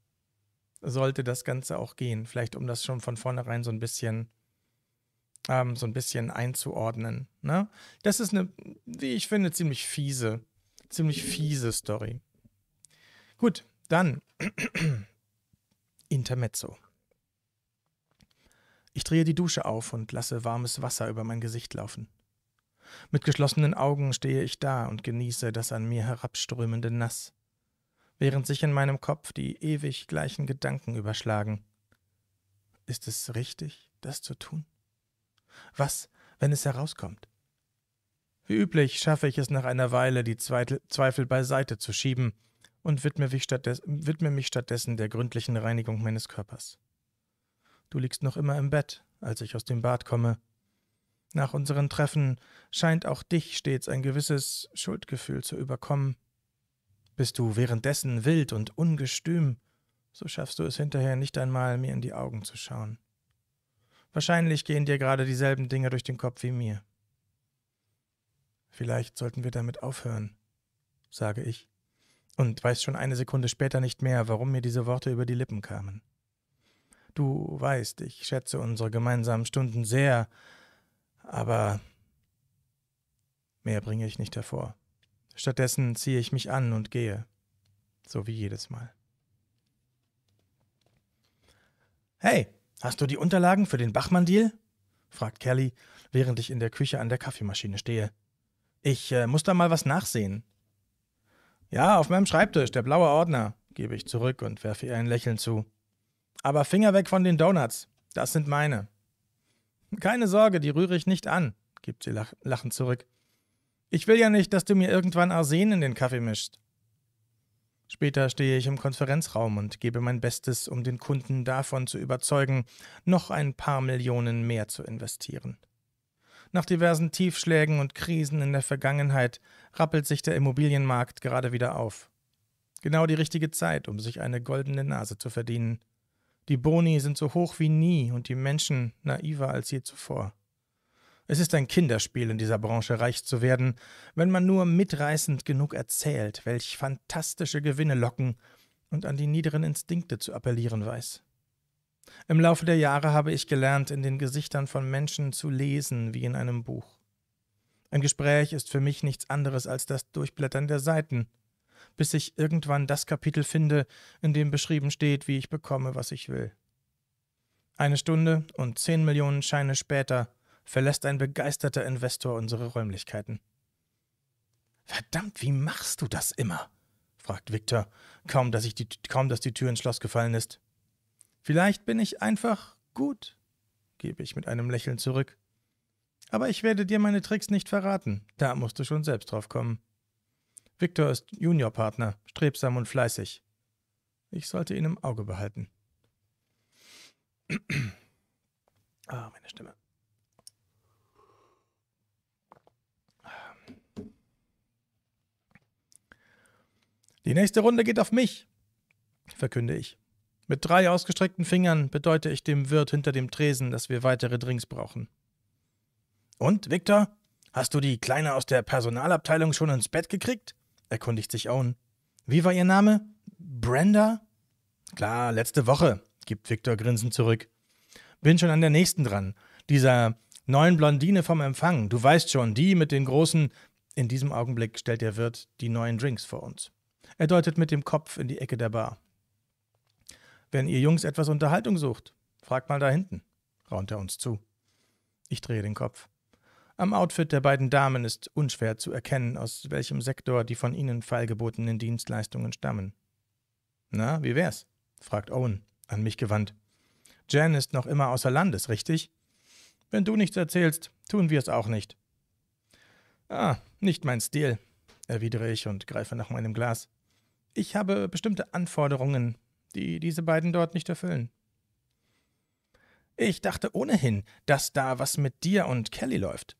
[SPEAKER 1] sollte das Ganze auch gehen. Vielleicht um das schon von vornherein so ein bisschen, ähm, so ein bisschen einzuordnen. Ne? Das ist eine, wie ich finde, ziemlich fiese, ziemlich fiese Story. Gut, dann Intermezzo. Ich drehe die Dusche auf und lasse warmes Wasser über mein Gesicht laufen. Mit geschlossenen Augen stehe ich da und genieße das an mir herabströmende Nass, während sich in meinem Kopf die ewig gleichen Gedanken überschlagen. Ist es richtig, das zu tun? Was, wenn es herauskommt? Wie üblich schaffe ich es nach einer Weile, die Zweifel beiseite zu schieben und widme mich, widme mich stattdessen der gründlichen Reinigung meines Körpers. Du liegst noch immer im Bett, als ich aus dem Bad komme. Nach unseren Treffen scheint auch dich stets ein gewisses Schuldgefühl zu überkommen. Bist du währenddessen wild und ungestüm, so schaffst du es hinterher nicht einmal, mir in die Augen zu schauen. Wahrscheinlich gehen dir gerade dieselben Dinge durch den Kopf wie mir. Vielleicht sollten wir damit aufhören, sage ich, und weiß schon eine Sekunde später nicht mehr, warum mir diese Worte über die Lippen kamen. Du weißt, ich schätze unsere gemeinsamen Stunden sehr, aber mehr bringe ich nicht hervor. Stattdessen ziehe ich mich an und gehe, so wie jedes Mal. Hey, hast du die Unterlagen für den Bachmann-Deal? fragt Kelly, während ich in der Küche an der Kaffeemaschine stehe. Ich äh, muss da mal was nachsehen. Ja, auf meinem Schreibtisch, der blaue Ordner, gebe ich zurück und werfe ihr ein Lächeln zu. Aber Finger weg von den Donuts. Das sind meine. Keine Sorge, die rühre ich nicht an, gibt sie lach lachend zurück. Ich will ja nicht, dass du mir irgendwann Arsen in den Kaffee mischst. Später stehe ich im Konferenzraum und gebe mein Bestes, um den Kunden davon zu überzeugen, noch ein paar Millionen mehr zu investieren. Nach diversen Tiefschlägen und Krisen in der Vergangenheit rappelt sich der Immobilienmarkt gerade wieder auf. Genau die richtige Zeit, um sich eine goldene Nase zu verdienen. Die Boni sind so hoch wie nie und die Menschen naiver als je zuvor. Es ist ein Kinderspiel, in dieser Branche reich zu werden, wenn man nur mitreißend genug erzählt, welch fantastische Gewinne locken und an die niederen Instinkte zu appellieren weiß. Im Laufe der Jahre habe ich gelernt, in den Gesichtern von Menschen zu lesen wie in einem Buch. Ein Gespräch ist für mich nichts anderes als das Durchblättern der Seiten, bis ich irgendwann das Kapitel finde, in dem beschrieben steht, wie ich bekomme, was ich will. Eine Stunde und zehn Millionen Scheine später verlässt ein begeisterter Investor unsere Räumlichkeiten. Verdammt, wie machst du das immer? fragt Victor, kaum dass, ich die, kaum dass die Tür ins Schloss gefallen ist. Vielleicht bin ich einfach gut, gebe ich mit einem Lächeln zurück. Aber ich werde dir meine Tricks nicht verraten, da musst du schon selbst drauf kommen. Victor ist Juniorpartner, strebsam und fleißig. Ich sollte ihn im Auge behalten. Ah, meine Stimme. Die nächste Runde geht auf mich, verkünde ich. Mit drei ausgestreckten Fingern bedeute ich dem Wirt hinter dem Tresen, dass wir weitere Drinks brauchen. Und, Victor, hast du die Kleine aus der Personalabteilung schon ins Bett gekriegt? erkundigt sich Owen. Wie war ihr Name? Brenda? Klar, letzte Woche, gibt Victor grinsend zurück. Bin schon an der nächsten dran. Dieser neuen Blondine vom Empfang. Du weißt schon, die mit den großen. In diesem Augenblick stellt der Wirt die neuen Drinks vor uns. Er deutet mit dem Kopf in die Ecke der Bar. Wenn ihr Jungs etwas Unterhaltung sucht, fragt mal da hinten, raunt er uns zu. Ich drehe den Kopf. Am Outfit der beiden Damen ist unschwer zu erkennen, aus welchem Sektor die von ihnen feilgebotenen Dienstleistungen stammen. Na, wie wär's? fragt Owen, an mich gewandt. Jan ist noch immer außer Landes, richtig? Wenn du nichts erzählst, tun wir es auch nicht. Ah, nicht mein Stil, erwidere ich und greife nach meinem Glas. Ich habe bestimmte Anforderungen, die diese beiden dort nicht erfüllen. Ich dachte ohnehin, dass da was mit dir und Kelly läuft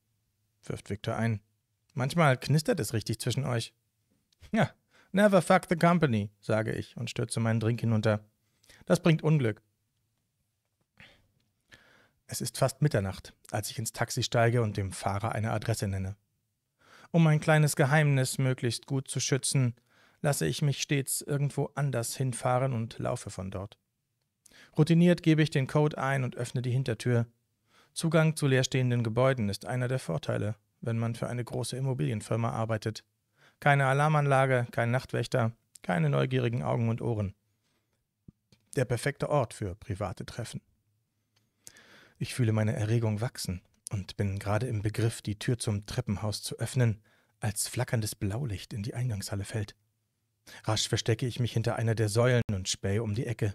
[SPEAKER 1] wirft Victor ein. Manchmal knistert es richtig zwischen euch. Ja, never fuck the company, sage ich und stürze meinen Drink hinunter. Das bringt Unglück. Es ist fast Mitternacht, als ich ins Taxi steige und dem Fahrer eine Adresse nenne. Um mein kleines Geheimnis möglichst gut zu schützen, lasse ich mich stets irgendwo anders hinfahren und laufe von dort. Routiniert gebe ich den Code ein und öffne die Hintertür. Zugang zu leerstehenden Gebäuden ist einer der Vorteile, wenn man für eine große Immobilienfirma arbeitet. Keine Alarmanlage, kein Nachtwächter, keine neugierigen Augen und Ohren. Der perfekte Ort für private Treffen. Ich fühle meine Erregung wachsen und bin gerade im Begriff, die Tür zum Treppenhaus zu öffnen, als flackerndes Blaulicht in die Eingangshalle fällt. Rasch verstecke ich mich hinter einer der Säulen und spähe um die Ecke.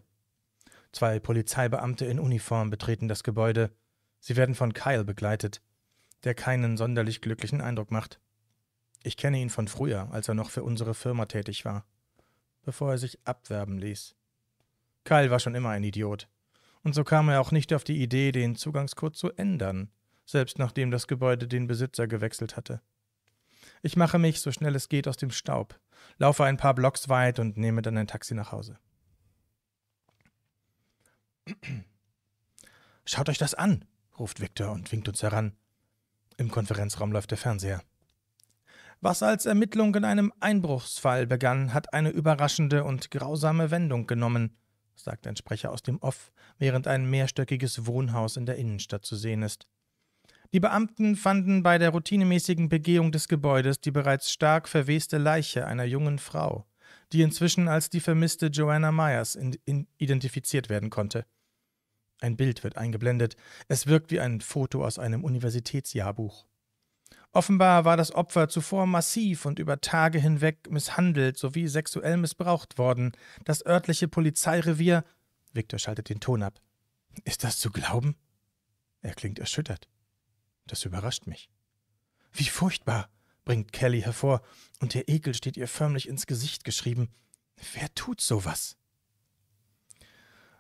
[SPEAKER 1] Zwei Polizeibeamte in Uniform betreten das Gebäude. Sie werden von Kyle begleitet, der keinen sonderlich glücklichen Eindruck macht. Ich kenne ihn von früher, als er noch für unsere Firma tätig war, bevor er sich abwerben ließ. Kyle war schon immer ein Idiot. Und so kam er auch nicht auf die Idee, den Zugangscode zu ändern, selbst nachdem das Gebäude den Besitzer gewechselt hatte. Ich mache mich, so schnell es geht, aus dem Staub, laufe ein paar Blocks weit und nehme dann ein Taxi nach Hause. Schaut euch das an, ruft Victor und winkt uns heran. Im Konferenzraum läuft der Fernseher. Was als Ermittlung in einem Einbruchsfall begann, hat eine überraschende und grausame Wendung genommen, sagt ein Sprecher aus dem Off, während ein mehrstöckiges Wohnhaus in der Innenstadt zu sehen ist. Die Beamten fanden bei der routinemäßigen Begehung des Gebäudes die bereits stark verweste Leiche einer jungen Frau, die inzwischen als die vermisste Joanna Myers in, in identifiziert werden konnte. Ein Bild wird eingeblendet. Es wirkt wie ein Foto aus einem Universitätsjahrbuch. Offenbar war das Opfer zuvor massiv und über Tage hinweg misshandelt sowie sexuell missbraucht worden. Das örtliche Polizeirevier. Victor schaltet den Ton ab. Ist das zu glauben? Er klingt erschüttert. Das überrascht mich. Wie furchtbar, bringt Kelly hervor, und der Ekel steht ihr förmlich ins Gesicht geschrieben. Wer tut sowas?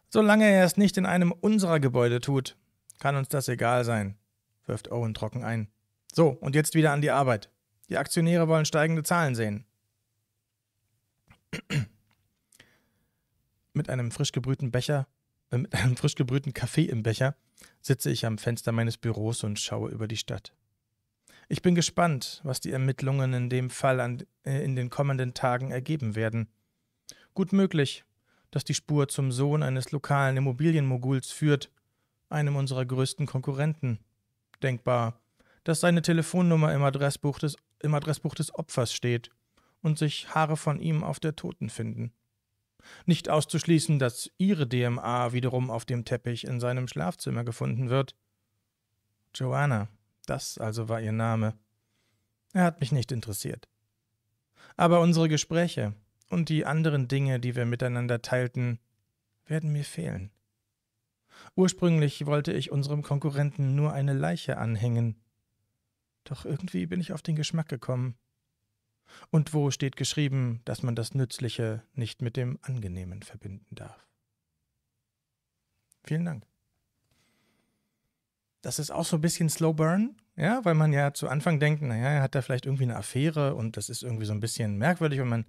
[SPEAKER 1] Solange er es nicht in einem unserer Gebäude tut, kann uns das egal sein, wirft Owen trocken ein. So, und jetzt wieder an die Arbeit. Die Aktionäre wollen steigende Zahlen sehen. mit einem frisch gebrühten Becher, mit einem frisch gebrühten Kaffee im Becher, sitze ich am Fenster meines Büros und schaue über die Stadt. Ich bin gespannt, was die Ermittlungen in dem Fall an, äh, in den kommenden Tagen ergeben werden. Gut möglich, dass die Spur zum Sohn eines lokalen Immobilienmoguls führt, einem unserer größten Konkurrenten. Denkbar, dass seine Telefonnummer im Adressbuch des, im Adressbuch des Opfers steht und sich Haare von ihm auf der Toten finden. Nicht auszuschließen, dass ihre DMA wiederum auf dem Teppich in seinem Schlafzimmer gefunden wird. Joanna, das also war ihr Name. Er hat mich nicht interessiert. Aber unsere Gespräche, und die anderen Dinge, die wir miteinander teilten, werden mir fehlen. Ursprünglich wollte ich unserem Konkurrenten nur eine Leiche anhängen, doch irgendwie bin ich auf den Geschmack gekommen. Und wo steht geschrieben, dass man das Nützliche nicht mit dem Angenehmen verbinden darf? Vielen Dank. Das ist auch so ein bisschen Slow Burn, ja, weil man ja zu Anfang denkt, naja, er hat da vielleicht irgendwie eine Affäre und das ist irgendwie so ein bisschen merkwürdig und man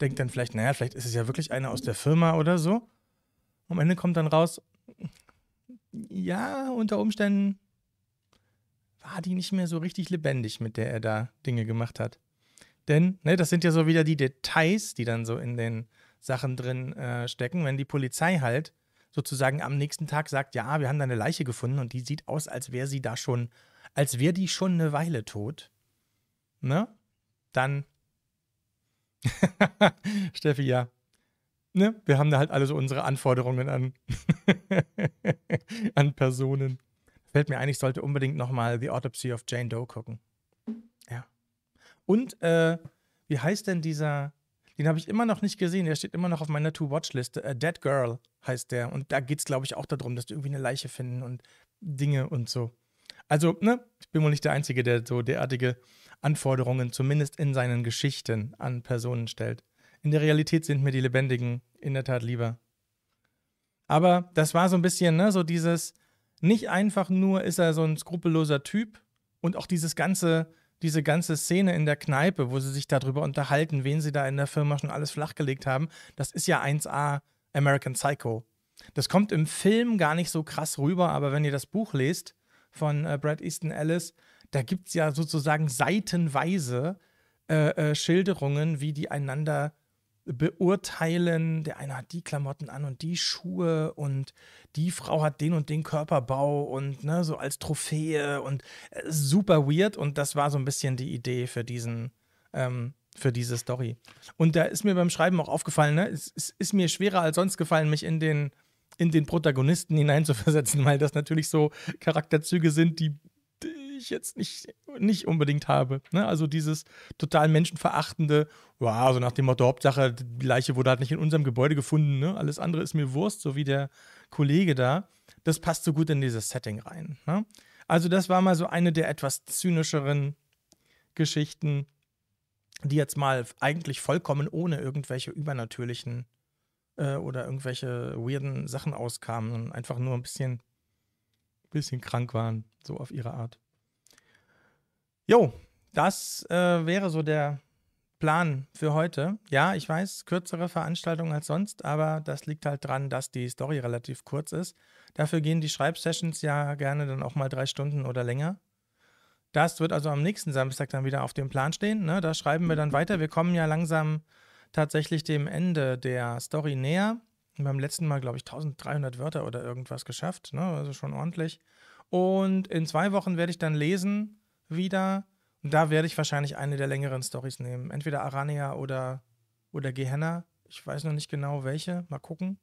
[SPEAKER 1] denkt dann vielleicht, naja, vielleicht ist es ja wirklich einer aus der Firma oder so. Am Ende kommt dann raus, ja, unter Umständen war die nicht mehr so richtig lebendig, mit der er da Dinge gemacht hat. Denn, ne, das sind ja so wieder die Details, die dann so in den Sachen drin äh, stecken. Wenn die Polizei halt sozusagen am nächsten Tag sagt, ja, wir haben da eine Leiche gefunden und die sieht aus, als wäre sie da schon, als wäre die schon eine Weile tot, ne? Dann Steffi, ja. Ne? Wir haben da halt alle so unsere Anforderungen an, an Personen. Fällt mir ein, ich sollte unbedingt nochmal The Autopsy of Jane Doe gucken. Ja. Und, äh, wie heißt denn dieser? Den habe ich immer noch nicht gesehen. Der steht immer noch auf meiner To-Watch-Liste. A Dead Girl heißt der. Und da geht es, glaube ich, auch darum, dass die irgendwie eine Leiche finden und Dinge und so. Also, ne, ich bin wohl nicht der Einzige, der so derartige Anforderungen zumindest in seinen Geschichten an Personen stellt. In der Realität sind mir die Lebendigen in der Tat lieber. Aber das war so ein bisschen, ne, so dieses, nicht einfach nur ist er so ein skrupelloser Typ und auch dieses ganze, diese ganze Szene in der Kneipe, wo sie sich darüber unterhalten, wen sie da in der Firma schon alles flachgelegt haben, das ist ja 1A American Psycho. Das kommt im Film gar nicht so krass rüber, aber wenn ihr das Buch lest von äh, Brad Easton Ellis, da gibt es ja sozusagen seitenweise äh, äh, Schilderungen, wie die einander beurteilen. Der eine hat die Klamotten an und die Schuhe und die Frau hat den und den Körperbau und ne, so als Trophäe und äh, super weird. Und das war so ein bisschen die Idee für diesen, ähm, für diese Story. Und da ist mir beim Schreiben auch aufgefallen, ne, es, es ist mir schwerer als sonst gefallen, mich in den in den Protagonisten hineinzuversetzen, weil das natürlich so Charakterzüge sind, die ich jetzt nicht, nicht unbedingt habe. Ne? Also dieses total menschenverachtende, wow, so nach dem Motto, Hauptsache, die Leiche wurde halt nicht in unserem Gebäude gefunden, ne? alles andere ist mir Wurst, so wie der Kollege da. Das passt so gut in dieses Setting rein. Ne? Also das war mal so eine der etwas zynischeren Geschichten, die jetzt mal eigentlich vollkommen ohne irgendwelche übernatürlichen äh, oder irgendwelche weirden Sachen auskamen und einfach nur ein bisschen, bisschen krank waren, so auf ihre Art. Jo, das äh, wäre so der Plan für heute. Ja, ich weiß, kürzere Veranstaltung als sonst, aber das liegt halt dran, dass die Story relativ kurz ist. Dafür gehen die Schreibsessions ja gerne dann auch mal drei Stunden oder länger. Das wird also am nächsten Samstag dann wieder auf dem Plan stehen. Ne? Da schreiben wir dann weiter. Wir kommen ja langsam tatsächlich dem Ende der Story näher. Beim letzten Mal, glaube ich, 1300 Wörter oder irgendwas geschafft. Ne? Also schon ordentlich. Und in zwei Wochen werde ich dann lesen wieder. Und da werde ich wahrscheinlich eine der längeren Stories nehmen. Entweder Arania oder, oder Gehenna. Ich weiß noch nicht genau welche. Mal gucken.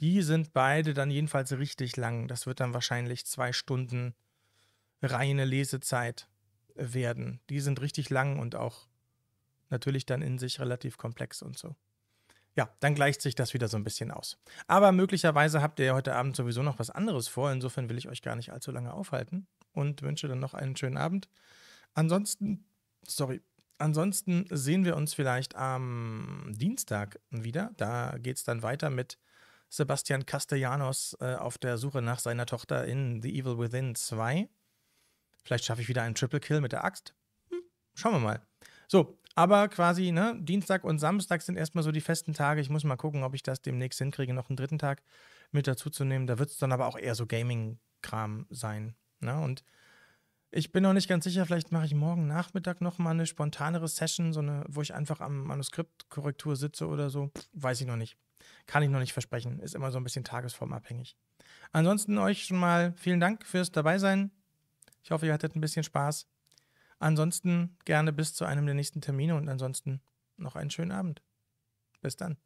[SPEAKER 1] Die sind beide dann jedenfalls richtig lang. Das wird dann wahrscheinlich zwei Stunden reine Lesezeit werden. Die sind richtig lang und auch natürlich dann in sich relativ komplex und so. Ja, dann gleicht sich das wieder so ein bisschen aus. Aber möglicherweise habt ihr ja heute Abend sowieso noch was anderes vor. Insofern will ich euch gar nicht allzu lange aufhalten und wünsche dann noch einen schönen Abend. Ansonsten, sorry, ansonsten sehen wir uns vielleicht am Dienstag wieder. Da geht es dann weiter mit Sebastian Castellanos äh, auf der Suche nach seiner Tochter in The Evil Within 2. Vielleicht schaffe ich wieder einen Triple Kill mit der Axt. Hm, schauen wir mal. So, aber quasi, ne, Dienstag und Samstag sind erstmal so die festen Tage. Ich muss mal gucken, ob ich das demnächst hinkriege, noch einen dritten Tag mit dazu zu nehmen. Da wird es dann aber auch eher so Gaming-Kram sein. Ne? Und ich bin noch nicht ganz sicher, vielleicht mache ich morgen Nachmittag noch mal eine spontanere Session, so eine, wo ich einfach am Manuskriptkorrektur sitze oder so. Weiß ich noch nicht. Kann ich noch nicht versprechen. Ist immer so ein bisschen tagesformabhängig. Ansonsten euch schon mal vielen Dank fürs Dabeisein. Ich hoffe, ihr hattet ein bisschen Spaß. Ansonsten gerne bis zu einem der nächsten Termine und ansonsten noch einen schönen Abend. Bis dann.